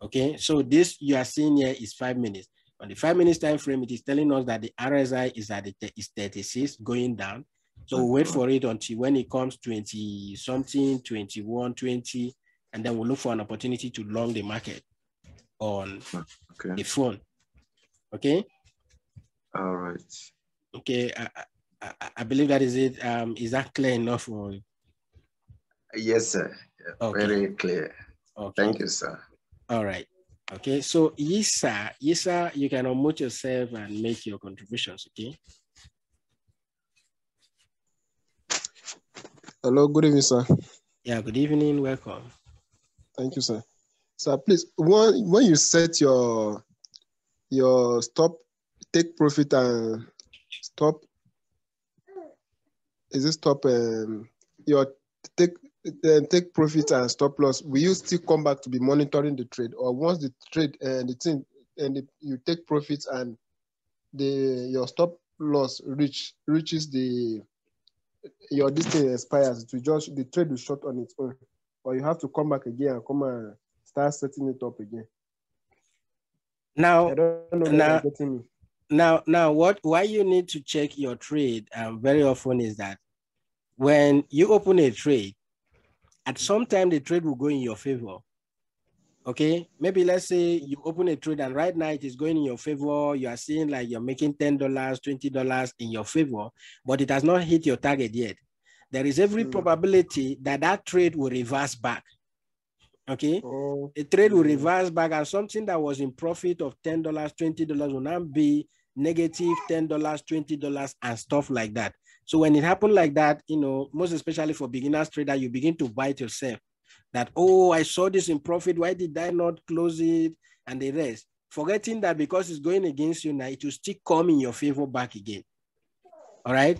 Okay, so this you are seeing here is five minutes. On the five minutes time frame, it is telling us that the RSI is at the is 36 going down. So we'll wait for it until when it comes 20 something, 21, 20, and then we'll look for an opportunity to long the market on okay. the phone. Okay. All right. Okay. I, I, I believe that is it. Um, is that clear enough for you? Yes, sir. Okay. Very clear. Okay. Thank you, sir. All right. Okay, so Yisa, Yisa, you can unmute yourself and make your contributions, okay? Hello, good evening, sir. Yeah, good evening, welcome. Thank you, sir. Sir, please, when, when you set your your stop, take profit and stop, is it stop um, your take then take profit and stop loss, will you still come back to be monitoring the trade, or once the trade and uh, the thing and the, you take profits and the your stop loss reach reaches the your distance expires, to just the trade will shut on its own, or you have to come back again and come and start setting it up again. Now, now, now, now, what why you need to check your trade um, very often is that when you open a trade, at some time the trade will go in your favor. Okay, maybe let's say you open a trade and right now it is going in your favor. You are seeing like you're making $10, $20 in your favor, but it has not hit your target yet. There is every mm. probability that that trade will reverse back. Okay, oh. a trade will reverse back and something that was in profit of $10, $20 will now be negative $10, $20 and stuff like that. So when it happened like that, you know, most especially for beginners trader, you begin to bite yourself that, oh, I saw this in profit. Why did I not close it? And the rest. Forgetting that because it's going against you now, it will still come in your favor back again. All right.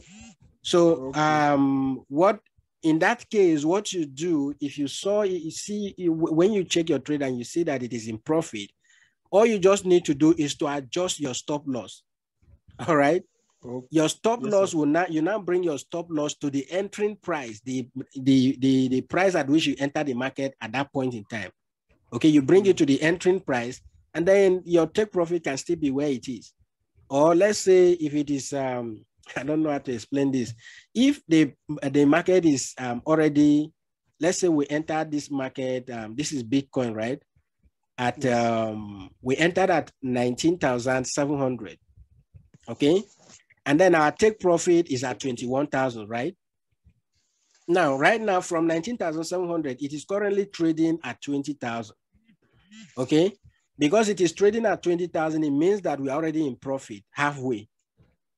So okay. um, what in that case, what you do, if you saw, you see, when you check your trade and you see that it is in profit, all you just need to do is to adjust your stop loss. All right. Okay. Your stop yes, loss sir. will not, you now bring your stop loss to the entering price, the, the, the, the price at which you enter the market at that point in time. Okay, you bring it to the entering price, and then your take profit can still be where it is. Or let's say if it is, um, I don't know how to explain this. If the, the market is um, already, let's say we enter this market, um, this is Bitcoin, right? At, um, we entered at 19,700, okay? And then our take profit is at 21,000, right? Now, right now from 19,700, it is currently trading at 20,000. Okay. Because it is trading at 20,000, it means that we're already in profit halfway,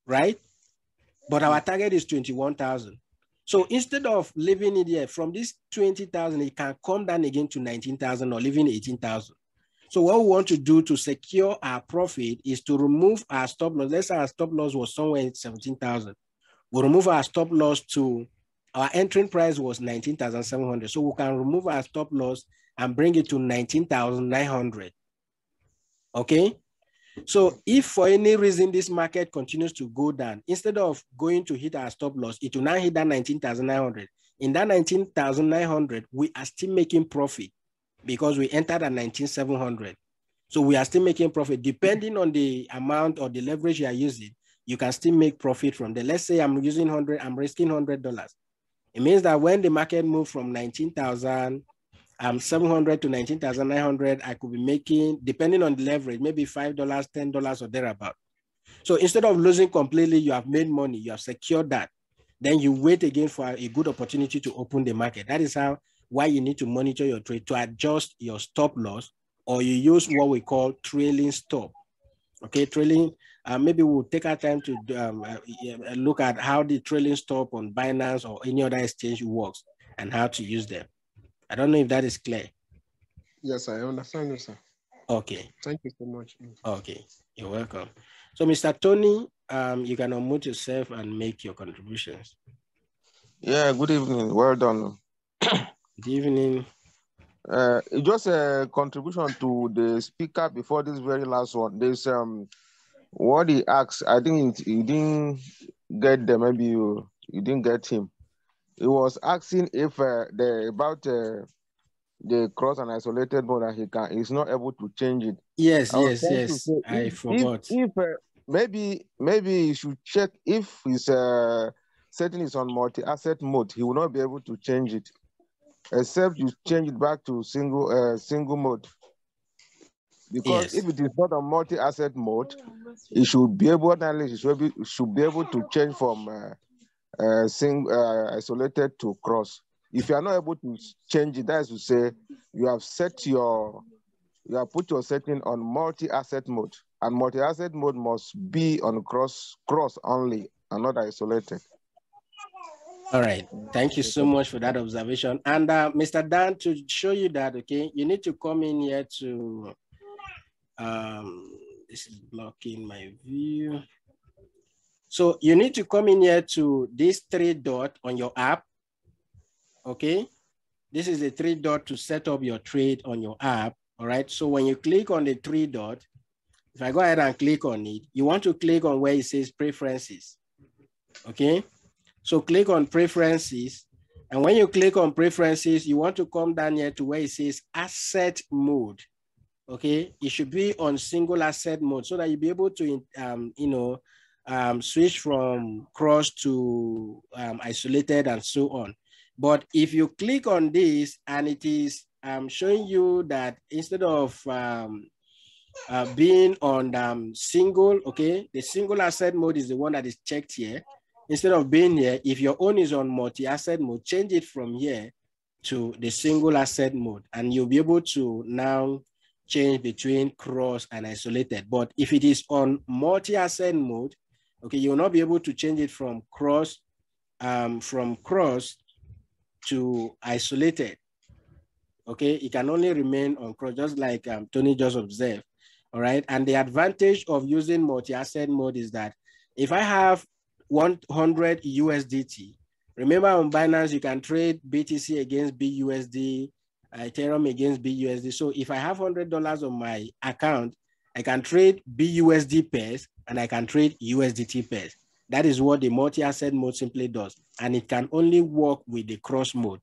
right? But our target is 21,000. So instead of leaving it here from this 20,000, it can come down again to 19,000 or leaving 18,000. So what we want to do to secure our profit is to remove our stop loss. Let's say our stop loss was somewhere in 17,000. We'll remove our stop loss to, our entering price was 19,700. So we can remove our stop loss and bring it to 19,900. Okay. So if for any reason this market continues to go down, instead of going to hit our stop loss, it will now hit that 19,900. In that 19,900, we are still making profit because we entered at 19,700. So we are still making profit depending on the amount or the leverage you are using. You can still make profit from there. Let's say I'm using 100, I'm risking $100. It means that when the market moved from 19,000 um, 700 to 19,900, I could be making, depending on the leverage, maybe $5, $10 or thereabout. So instead of losing completely, you have made money, you have secured that. Then you wait again for a good opportunity to open the market. That is how, why you need to monitor your trade to adjust your stop loss, or you use what we call trailing stop. Okay, trailing, uh, maybe we'll take our time to um, uh, look at how the trailing stop on Binance or any other exchange works and how to use them. I don't know if that is clear. Yes, I understand you, sir. Okay. Thank you so much. Okay, you're welcome. So, Mr. Tony, um, you can unmute yourself and make your contributions. Yeah, good evening. Well done. Good evening. Uh, just a contribution to the speaker before this very last one. There's um what he asked. I think he didn't get them. Maybe you, you didn't get him he was asking if uh, the about uh, the cross and isolated mode that he can he's not able to change it. Yes, yes, yes. Say, I if, forgot. If, if uh, maybe maybe you should check if his uh, setting is on multi-asset mode, he will not be able to change it, except you change it back to single uh, single mode. Because yes. if it is not a multi-asset mode, it should be able, analyst should be, should be able to change from uh, uh, sing, uh, isolated to cross. If you are not able to change it, that is to say, you have set your, you have put your setting on multi-asset mode, and multi-asset mode must be on cross, cross only, and not isolated. All right, thank you so much for that observation. And uh, Mr. Dan, to show you that, okay, you need to come in here to, um, this is blocking my view. So you need to come in here to this three dot on your app. Okay. This is the three dot to set up your trade on your app. All right. So when you click on the three dot, if I go ahead and click on it, you want to click on where it says preferences. Okay. So click on preferences. And when you click on preferences, you want to come down here to where it says asset mode. Okay. It should be on single asset mode so that you'll be able to, um, you know, um, switch from cross to um, isolated and so on. But if you click on this and it is um, showing you that instead of um, uh, being on um, single, okay, the single asset mode is the one that is checked here. Instead of being here, if your own is on multi-asset mode, change it from here to the single asset mode and you'll be able to now change between cross and isolated. But if it is on multi-asset mode, okay, you will not be able to change it from cross, um, from cross to isolated. Okay, it can only remain on cross, just like um, Tony just observed. All right, and the advantage of using multi-asset mode is that if I have 100 USDT, remember on Binance, you can trade BTC against BUSD, Ethereum against BUSD. So if I have $100 on my account, I can trade BUSD pairs and I can trade USDT pairs. That is what the multi-asset mode simply does. And it can only work with the cross mode,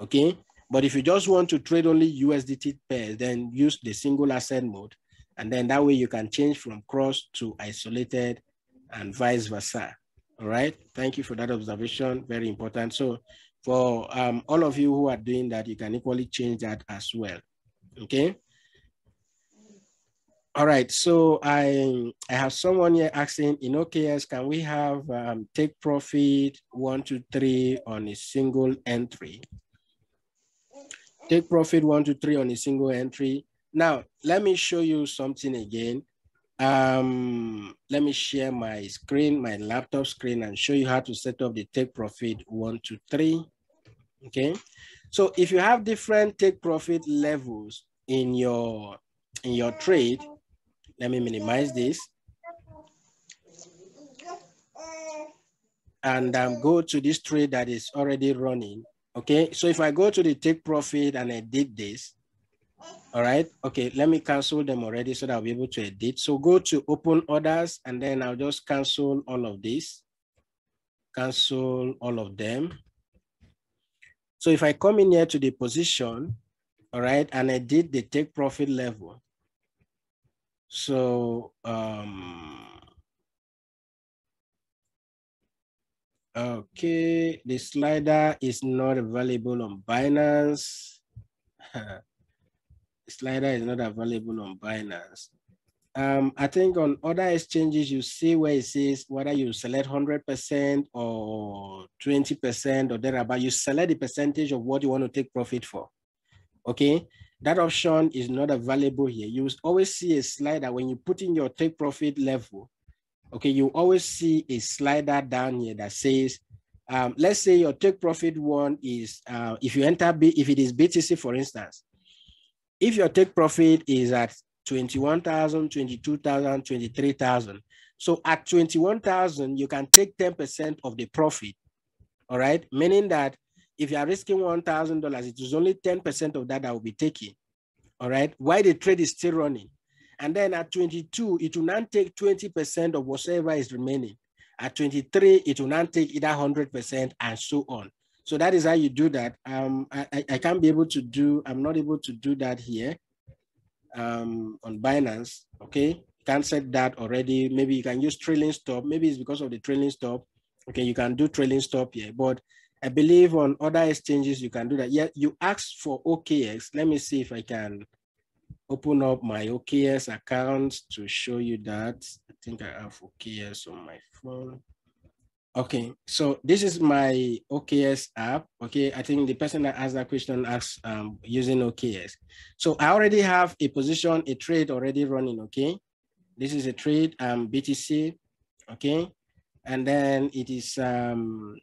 okay? But if you just want to trade only USDT pairs, then use the single asset mode. And then that way you can change from cross to isolated and vice versa. All right, thank you for that observation, very important. So for um, all of you who are doing that, you can equally change that as well, okay? All right, so I I have someone here asking in OKX, can we have um, take profit one, two, three on a single entry? Take profit one, two, three on a single entry. Now, let me show you something again. Um, let me share my screen, my laptop screen and show you how to set up the take profit one, two, three. Okay, so if you have different take profit levels in your in your trade, let me minimize this. And um, go to this trade that is already running. Okay, so if I go to the take profit and edit this, all right, okay, let me cancel them already so that I'll be able to edit. So go to open orders and then I'll just cancel all of this, cancel all of them. So if I come in here to the position, all right, and I did the take profit level. So, um, okay, the slider is not available on Binance. slider is not available on Binance. Um, I think on other exchanges, you see where it says whether you select 100% or 20% or thereabout, you select the percentage of what you want to take profit for okay? That option is not available here. You always see a slider when you put in your take profit level, okay? You always see a slider down here that says, um, let's say your take profit one is, uh, if you enter, B, if it is BTC, for instance, if your take profit is at 21,000, 22,000, 23,000. So at 21,000, you can take 10% of the profit, all right? Meaning that if you are risking $1,000, it is only 10% of that that will be taken. All right. Why the trade is still running. And then at 22, it will not take 20% of whatever is remaining. At 23, it will not take either 100% and so on. So that is how you do that. Um, I, I can't be able to do, I'm not able to do that here um, on Binance, okay? Can't set that already. Maybe you can use trailing stop. Maybe it's because of the trailing stop. Okay, you can do trailing stop here, but I believe on other exchanges you can do that. Yeah, you asked for OKX. Let me see if I can open up my OKX account to show you that. I think I have OKX on my phone. Okay, so this is my OKX app. Okay, I think the person that asked that question asked um, using OKX. So I already have a position, a trade already running. Okay, this is a trade um, BTC. Okay, and then it is um,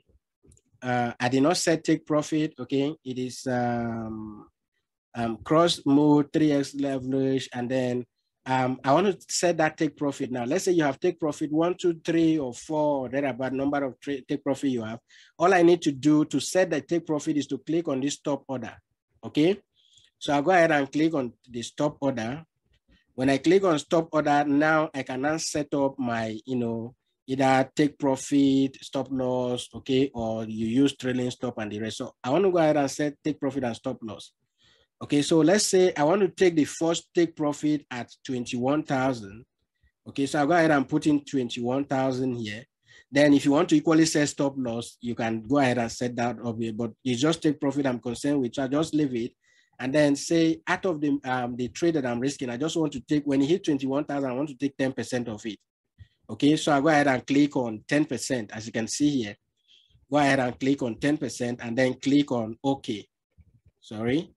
uh, I did not set take profit, okay? It is um, um, cross mode, 3x leverage, and then um, I want to set that take profit now. Let's say you have take profit one, two, three, or four, or thereabout number of take profit you have. All I need to do to set the take profit is to click on this stop order, okay? So I'll go ahead and click on the stop order. When I click on stop order, now I can now set up my, you know, either take profit, stop loss, okay, or you use trailing stop and the rest. So I want to go ahead and set take profit and stop loss. Okay, so let's say I want to take the first take profit at 21,000. Okay, so I'll go ahead and put in 21,000 here. Then if you want to equally set stop loss, you can go ahead and set that up here, but you just take profit I'm concerned with, so I just leave it. And then say out of the um, the trade that I'm risking, I just want to take, when it hit 21,000, I want to take 10% of it. Okay, so I go ahead and click on 10%, as you can see here. Go ahead and click on 10% and then click on OK. Sorry,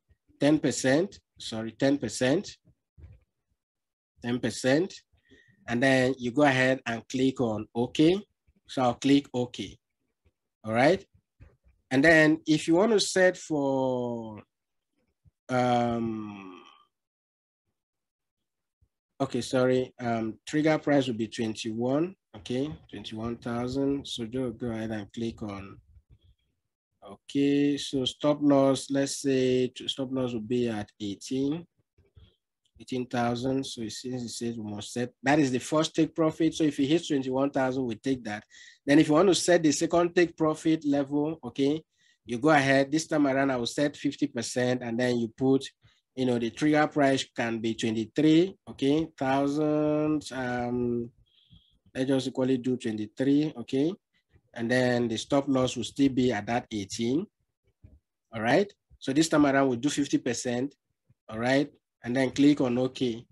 10%, sorry, 10%, 10%. And then you go ahead and click on OK. So I'll click OK. All right. And then if you want to set for um, Okay, sorry. Um, trigger price will be 21. Okay, 21,000. So just go ahead and click on. Okay, so stop loss, let's say stop loss will be at 18. 18,000. So since it says we must set, that is the first take profit. So if it hits 21,000, we take that. Then if you want to set the second take profit level, okay, you go ahead. This time around, I will set 50% and then you put you know, the trigger price can be 23, okay, thousand, um, let's just equally do 23, okay, and then the stop loss will still be at that 18, all right? So this time around, we'll do 50%, all right? And then click on OK.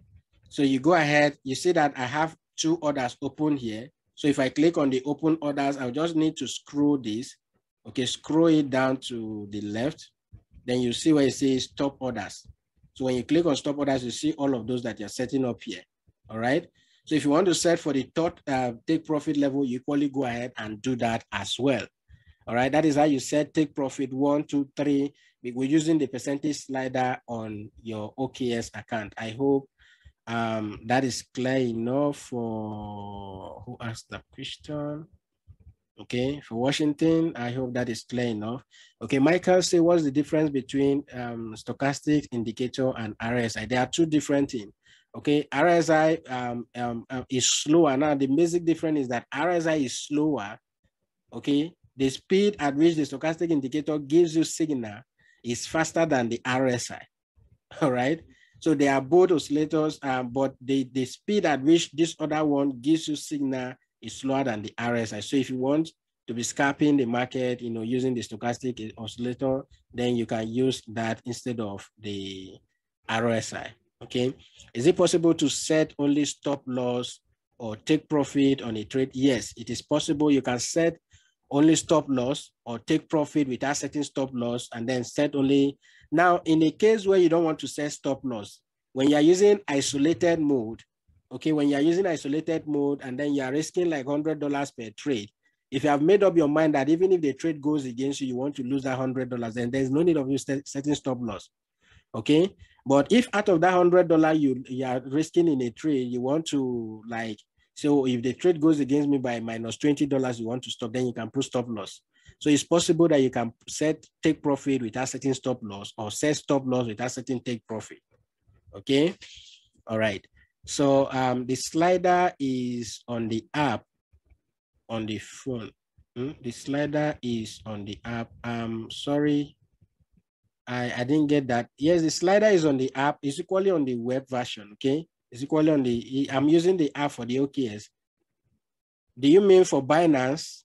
So you go ahead, you see that I have two orders open here. So if I click on the open orders, I'll just need to scroll this, okay, scroll it down to the left. Then you see where it says stop orders. So when you click on stop orders, you see all of those that you're setting up here. All right. So if you want to set for the third uh, take profit level, you equally go ahead and do that as well. All right. That is how you set take profit one, two, three. We're using the percentage slider on your OKX account. I hope Um, that is clear enough for who asked the question. Okay, for Washington, I hope that is clear enough. Okay, Michael, say what's the difference between um, stochastic indicator and RSI? There are two different things. Okay, RSI um, um, uh, is slower. Now, the basic difference is that RSI is slower. Okay, the speed at which the stochastic indicator gives you signal is faster than the RSI. All right. So they are both oscillators, um, but the, the speed at which this other one gives you signal is slower than the RSI. So if you want to be scalping the market, you know, using the stochastic oscillator, then you can use that instead of the RSI. Okay. Is it possible to set only stop loss or take profit on a trade? Yes, it is possible. You can set only stop loss or take profit without setting stop loss and then set only. Now, in a case where you don't want to set stop loss, when you're using isolated mode, okay, when you're using isolated mode and then you're risking like $100 per trade, if you have made up your mind that even if the trade goes against you, you want to lose that $100, then there's no need of you setting stop loss, okay? But if out of that $100 you, you are risking in a trade, you want to like, so if the trade goes against me by $20, you want to stop, then you can put stop loss. So it's possible that you can set take profit without setting stop loss or set stop loss without setting take profit. Okay. All right. So um, the slider is on the app on the phone. Hmm? The slider is on the app. Um, sorry, I, I didn't get that. Yes, the slider is on the app. It's equally on the web version, okay? It's equally on the, I'm using the app for the OKX. Do you mean for Binance?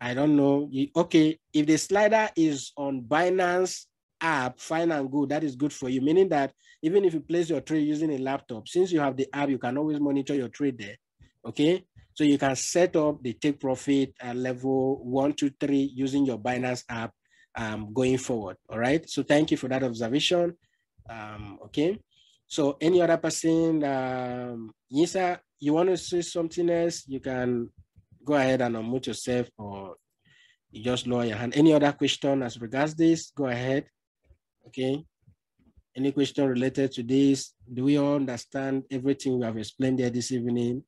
I don't know. Okay, if the slider is on Binance app, fine and good. That is good for you, meaning that even if you place your trade using a laptop, since you have the app, you can always monitor your trade there. Okay, so you can set up the take profit at level one, two, three using your Binance app um, going forward. All right. So thank you for that observation. Um, okay. So any other person, um, Yisa, you want to say something else? You can go ahead and unmute yourself or you just lower your hand. Any other question as regards this? Go ahead. Okay. Any question related to this? Do we all understand everything we have explained here this evening?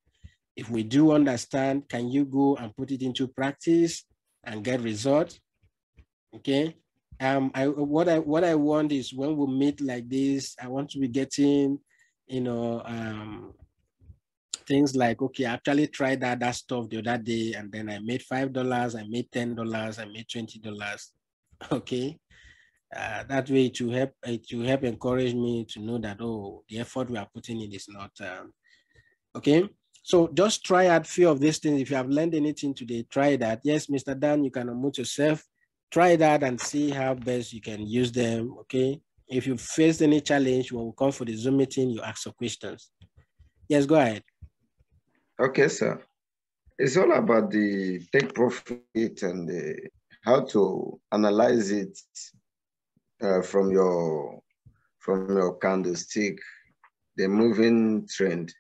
If we do understand, can you go and put it into practice and get results? Okay. Um, I what I what I want is when we meet like this, I want to be getting, you know, um, things like okay, I actually tried that that stuff the other day, and then I made five dollars, I made ten dollars, I made twenty dollars. Okay, uh, that way to help it to help encourage me to know that oh, the effort we are putting in is not um, okay. So just try out few of these things. If you have learned anything today, try that. Yes, Mr. Dan, you can unmute yourself. Try that and see how best you can use them. Okay. If you face any challenge, when we come for the Zoom meeting, you ask some questions. Yes, go ahead. Okay, sir. It's all about the take profit and the, how to analyze it uh, from your from your candlestick, the moving trend.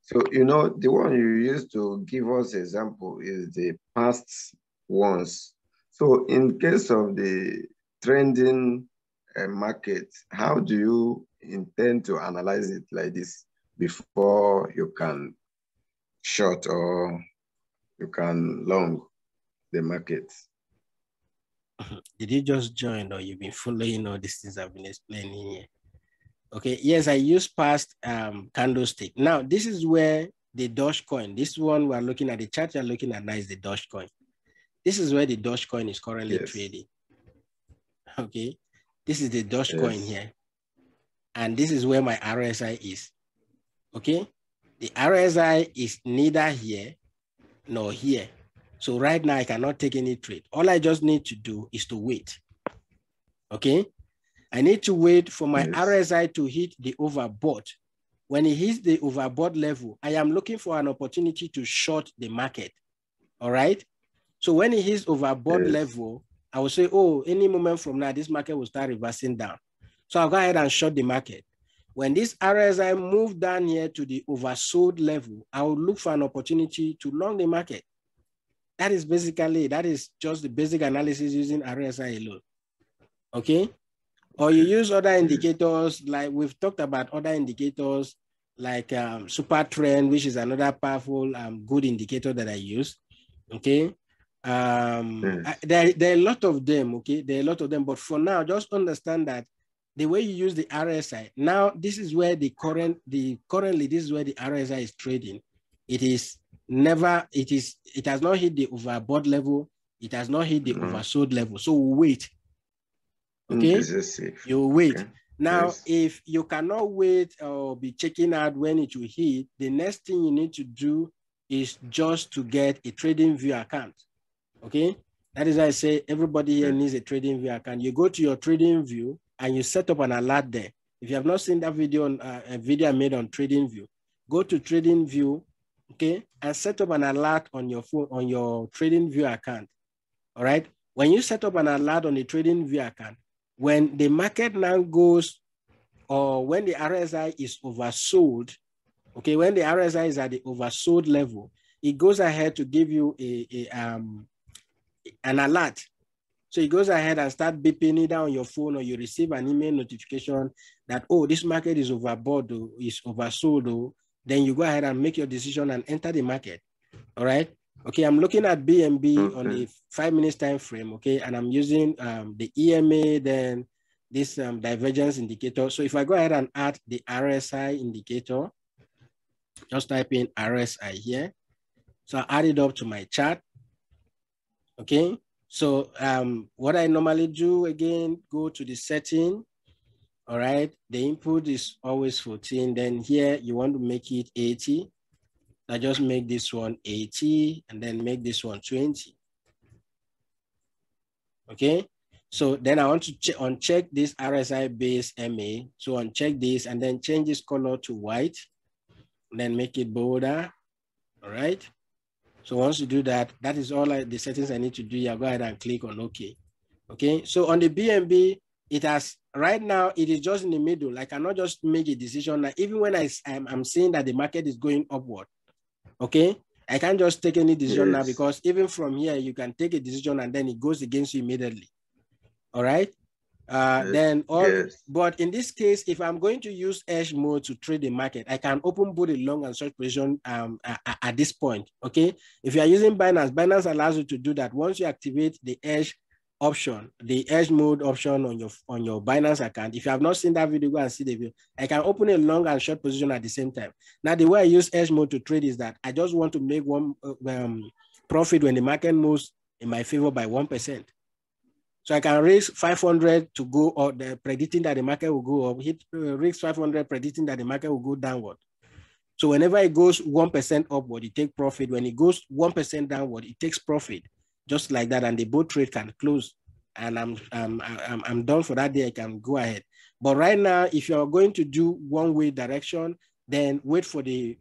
So you know the one you used to give us example is the past ones. So in case of the trending uh, market, how do you intend to analyze it like this before you can short or you can long the market. Did you just join or you've been following all these things I've been explaining here? Okay, yes, I use past um, candlestick. Now, this is where the Dogecoin, this one we're looking at, the chart you're looking at now is the Dogecoin. This is where the Dogecoin is currently yes. trading. Okay, this is the Dogecoin yes. here. And this is where my RSI is. Okay, the RSI is neither here nor here. So right now I cannot take any trade. All I just need to do is to wait. Okay. I need to wait for my yes. RSI to hit the overbought. When it hits the overbought level, I am looking for an opportunity to short the market. All right. So when it hits overbought yes. level, I will say, oh, any moment from now, this market will start reversing down. So I'll go ahead and short the market. When this RSI move down here to the oversold level, I will look for an opportunity to long the market. That is basically, that is just the basic analysis using RSI alone. Okay? Or you use other indicators, like we've talked about other indicators like um, super trend, which is another powerful um, good indicator that I use. Okay. Um, Yes. I- there, there are a lot of them. Okay. There are a lot of them. But for now, just understand that the way you use the RSI, now this is where the current, the currently, this is where the RSI is trading. It is never, it is, it has not hit the overbought level. It has not hit the Mhm. oversold level. So wait. Okay. Is safe. You wait. Okay. Now, Yes. if you cannot wait or be checking out when it will hit, the next thing you need to do is just to get a trading view account. Okay. That is why I say everybody here needs a trading view account. You go to your trading view and you set up an alert there. If you have not seen that video on uh, a video I made on trading view, go to trading view, okay, and set up an alert on your phone on your trading view account. All right. When you set up an alert on the trading view account, when the market now goes or when the RSI is oversold, okay, when the RSI is at the oversold level, it goes ahead to give you a, a um an alert. So it goes ahead and start beeping either on your phone or you receive an email notification that oh this market is overbought or is oversold or then you go ahead and make your decision and enter the market. All right. Okay, I'm looking at BNB on Okay. the five minutes time frame. Okay, and I'm using um, the EMA, then this um, divergence indicator. So if I go ahead and add the RSI indicator, just type in RSI here. So I add it up to my chart. Okay, so um, what I normally do again, go to the setting. All right, the input is always 14. Then here you want to make it 80. I just make this one 80 and then make this one 20. Okay, so then I want to check uncheck this RSI base MA. So uncheck this and then change this color to white, then make it bolder. All right. So once you do that, that is all I, the settings I need to do. Yeah, go ahead and click on OK. Okay. So on the BNB, it has right now it is just in the middle. I cannot just make a decision. Like even when I I'm, I'm seeing that the market is going upward. Okay. I can't just take any decision now because even from here you can take a decision and then it goes against you immediately. All right. Uh, Yes. then all Yes. but in this case, if I'm going to use hedge mode to trade the market, I can open both a long and short position um, a- a- at this point. Okay. If you are using Binance, Binance allows you to do that. Once you activate the hedge option, the hedge mode option on your on your Binance account. If you have not seen that video, go and see the video. I can open a long and short position at the same time. Now, the way I use hedge mode to trade is that I just want to make one uh, um, profit when the market moves in my favor by one percent. So I can raise 500 to go or the predicting that the market will go up, hit uh, raise 500 predicting that the market will go downward. So whenever it goes 1% upward, it take profit. When it goes 1% downward, it takes profit. Just like that. And the both trade can close. And I'm, I'm, I'm, I'm done for that day. I can go ahead. But right now, if you're going to do one way direction, then wait for the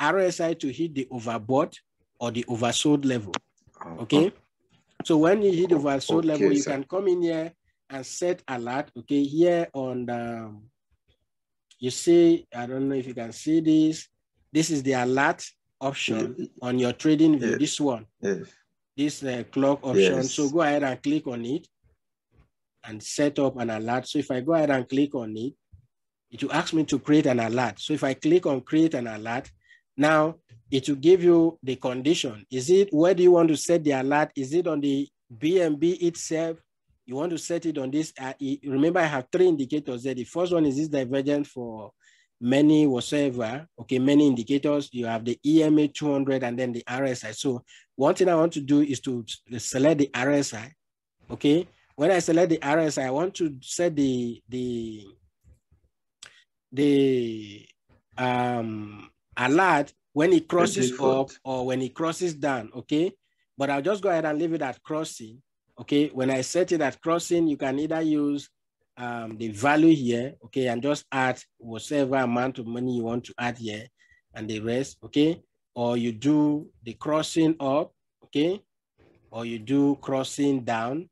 RSI to hit the overbought or the oversold level. Okay. So when you hit the oversold Okay, level, you sir. can come in here and set alert. Okay, here on the you see, I don't know if you can see this. This is the alert option on your trading view. Yeah. This one, Yes. this uh, clock option. Yes. So go ahead and click on it and set up an alert. So if I go ahead and click on it, it will ask me to create an alert. So if I click on create an alert, now it will give you the condition. Is it where do you want to set the alert? Is it on the BNB itself? You want to set it on this. Uh, remember, I have three indicators there. The first one is this divergent for many whatsoever. Okay, many indicators. You have the EMA 200 and then the RSI. So one thing I want to do is to select the RSI. Okay, when I select the RSI, I want to set the the the um alert when it crosses up or when it crosses down. Okay, but I'll just go ahead and leave it at crossing. Okay, when I set it at crossing, you can either use um, the value here, okay, and just add whatever amount of money you want to add here and the rest, okay, or you do the crossing up, okay, or you do crossing down,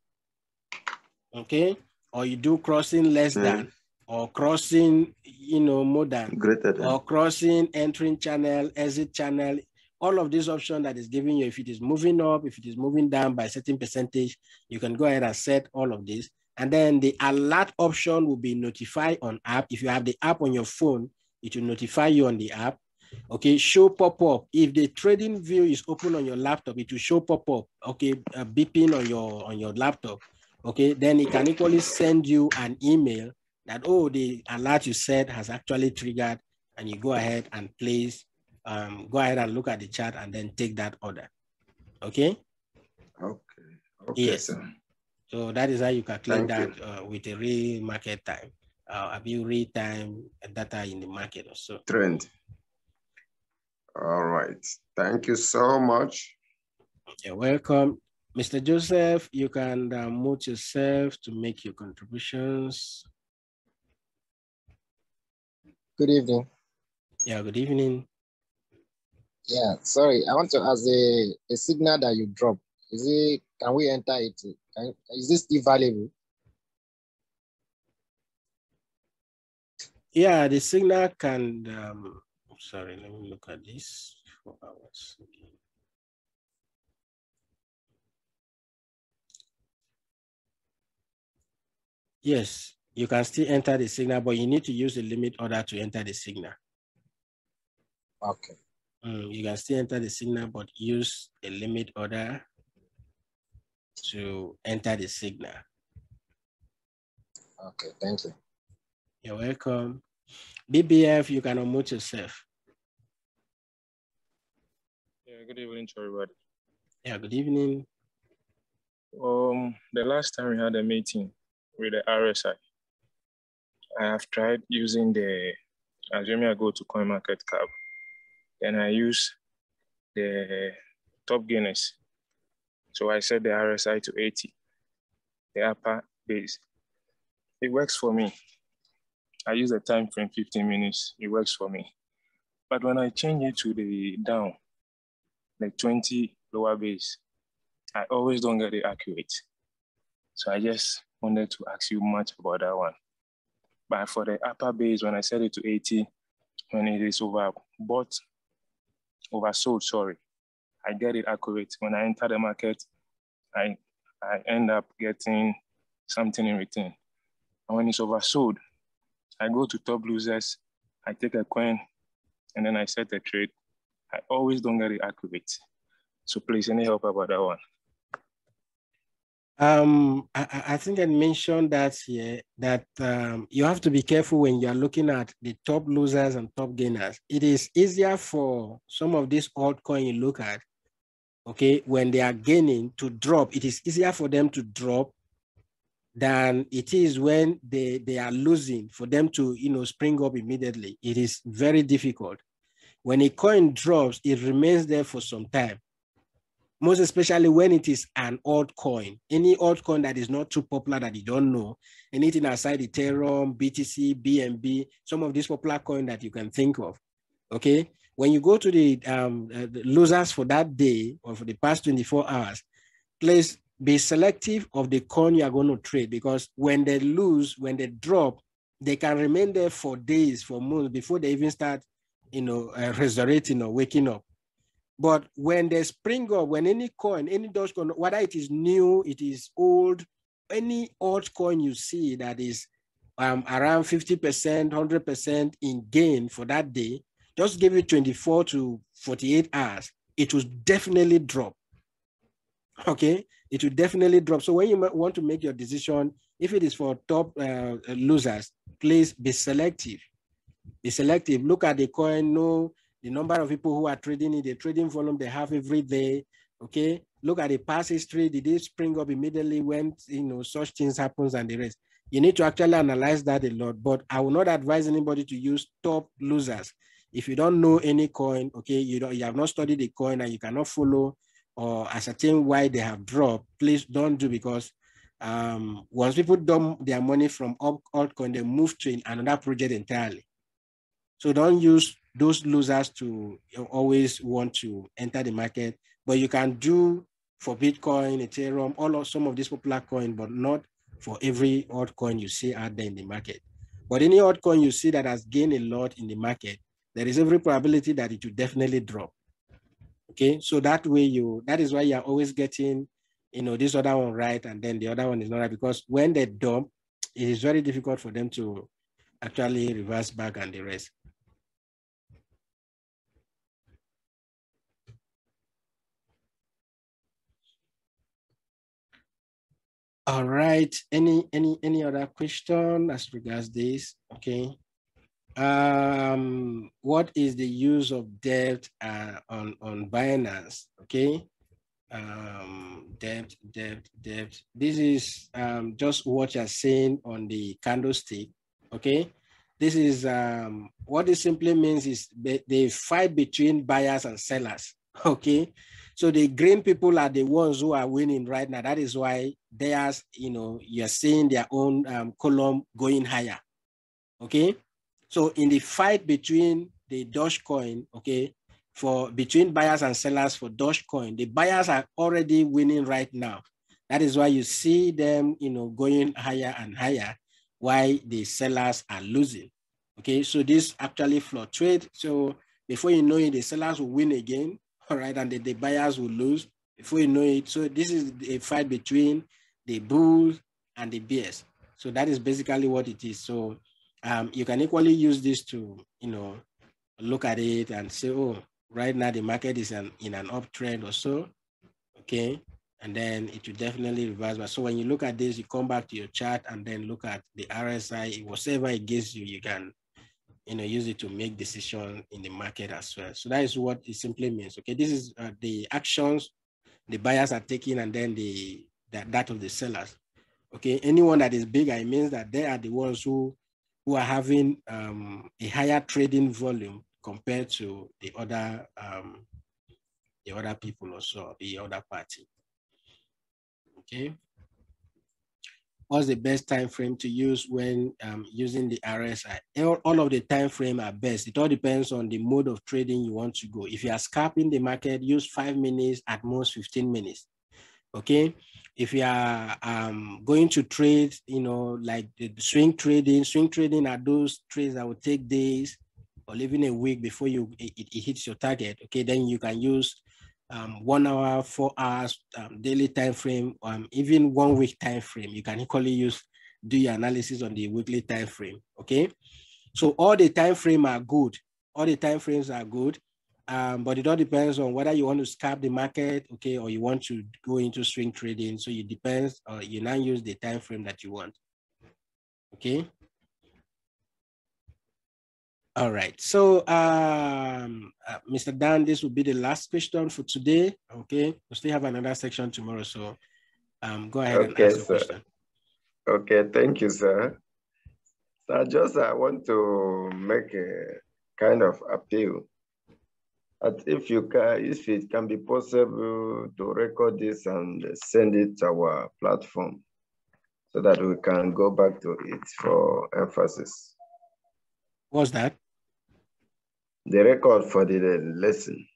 okay, or you do crossing less than, or crossing, you know, more than, Greater than. or crossing, entering channel, exit channel, all of these options that is giving you, if it is moving up, if it is moving down by a certain percentage, you can go ahead and set all of this. And then the alert option will be notified on app. If you have the app on your phone, It will notify you on the app. Okay, show pop-up. If the trading view is open on your laptop, it will show pop-up. Okay, uh, beeping on your on your laptop. Okay, then it can equally send you an email that oh the alert you set has actually triggered, and you go ahead and place, um, go ahead and look at the chart and then take that order. Okay. Okay. Okay, Yes. sir. So that is how you calculate Thank that uh, with a real market time. Uh, have you real time data in the market or so? Trend. All right. Thank you so much. You're welcome. Mr. Joseph, you can uh, mute yourself to make your contributions. Good evening. Yeah, good evening. Yeah, sorry, I want to ask the a signal that you drop. Is it can we enter it? Can, is this still valuable? Yeah, the signal can, um, sorry, let me look at this. Four hours. Yes, you can still enter the signal, but you need to use the limit order to enter the signal. Okay. Mm, you can still enter the signal, but use a limit order to enter the signal. Okay, thank you. You're welcome. BBF, you can unmute yourself. Yeah, good evening to everybody. Yeah, good evening. Um, the last time we had a meeting with the RSI, I have tried using the, assuming I go to CoinMarketCap, then I use the top gainers. So I set the RSI to 80, the upper base. It works for me. I use the time frame 15 minutes, it works for me. But when I change it to the down, the 20 lower base, I always don't get it accurate. So I just wanted to ask you much about that one. But for the upper base, when I set it to 80, when it is over bought, oversold, sorry, I get it accurate. When I enter the market, I, I end up getting something in return. And when it's oversold, I go to top losers, I take a coin, and then I set a trade. I always don't get it accurate. So please, any help about that one? Um, I, I- think I mentioned that here that um, you have to be careful when you are looking at the top losers and top gainers. It is easier for some of these altcoin you look at, okay, when they are gaining to drop. It is easier for them to drop than it is when they, they are losing for them to you know spring up immediately. It is very difficult. When a coin drops, it remains there for some time most especially when it is an altcoin. Any altcoin that is not too popular that you don't know, anything aside Ethereum, BTC, BNB, some of these popular coin that you can think of. Okay, when you go to the, um, uh, the losers for that day or for the past 24 hours, please be selective of the coin you are going to trade because when they lose, when they drop, they can remain there for days, for months before they even start, you know, uh, resurrecting or waking up. But when they spring up, when any coin, any Dogecoin, whether it is new, it is old, any old coin you see that is um, around 50%, 100% in gain for that day, just give it 24 to 48 hours, it will definitely drop. Okay, it will definitely drop. So when you want to make your decision, if it is for top uh, losers, please be selective. Be selective. Look at the coin, know the number of people who are trading it, the trading volume they have every day. Okay, look at the past history. Did it spring up immediately when you know such things happens and the rest? You need to actually analyze that a lot. But I will not advise anybody to use top losers. If you don't know any coin, okay, you don't you have not studied the coin and you cannot follow or ascertain why they have dropped, please don't do because um, once people dump their money from alt- altcoin, they move to another project entirely. So don't use those losers to always want to enter the market, but you can do for Bitcoin, Ethereum, all of some of these popular coin, but not for every altcoin you see out there in the market. But any altcoin you see that has gained a lot in the market, there is every probability that it will definitely drop. Okay, so that way you that is why you are always getting, you know, this other one right, and then the other one is not right because when they dump, it is very difficult for them to actually reverse back and the rest. All right. Any any any other question as regards this? Okay. Um, what is the use of debt uh, on on Binance? Okay. Um, debt, debt, debt. This is um, just what you're seeing on the candlestick. Okay. This is um, what it simply means is they fight between buyers and sellers. Okay. So the green people are the ones who are winning right now. That is why they are, you know, you're seeing their own um, column going higher. Okay. So in the fight between the Dogecoin, okay, for between buyers and sellers for Dogecoin, the buyers are already winning right now. That is why you see them, you know, going higher and higher, while the sellers are losing. Okay, so this actually fluctuates. So before you know it, the sellers will win again, all right, and the, the buyers will lose before you know it. So this is a fight between the bulls and the bears. So that is basically what it is. So um, you can equally use this to, you know, look at it and say, oh, right now the market is an, in an uptrend or so, okay? And then it will definitely reverse. But so when you look at this, you come back to your chart and then look at the RSI, whatever it gives you, you can you know, use it to make decision in the market as well. So that is what it simply means. Okay, this is uh, the actions the buyers are taking and then the that, that of the sellers. Okay, anyone that is bigger, it means that they are the ones who who are having um, a higher trading volume compared to the other um, the other people also, the other party. Okay what's the best time frame to use when um, using the RSI? All of the time frame are best. It all depends on the mode of trading you want to go. If you are scalping the market, use five minutes, at most 15 minutes. Okay. If you are um, going to trade, you know, like swing trading, swing trading are those trades that will take days or even a week before you it, it hits your target. Okay, then you can use um, one hour, four hours um, daily time frame, um, even one week time frame. You can equally use do your analysis on the weekly time frame. Okay, so all the time frame are good. All the time frames are good, um, but it all depends on whether you want to scalp the market, okay, or you want to go into swing trading. So it depends. Uh, you now use the time frame that you want. Okay. All right. So, um, uh, Mr. Dan, this will be the last question for today. Okay. We still have another section tomorrow. So, um, go ahead okay, and ask sir. question. Okay. Thank you, sir. So, just I want to make a kind of appeal that if you can, if it can be possible to record this and send it to our platform so that we can go back to it for emphasis. What's that? The record for the lesson.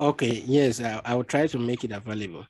Okay, yes, I, I will try to make it available.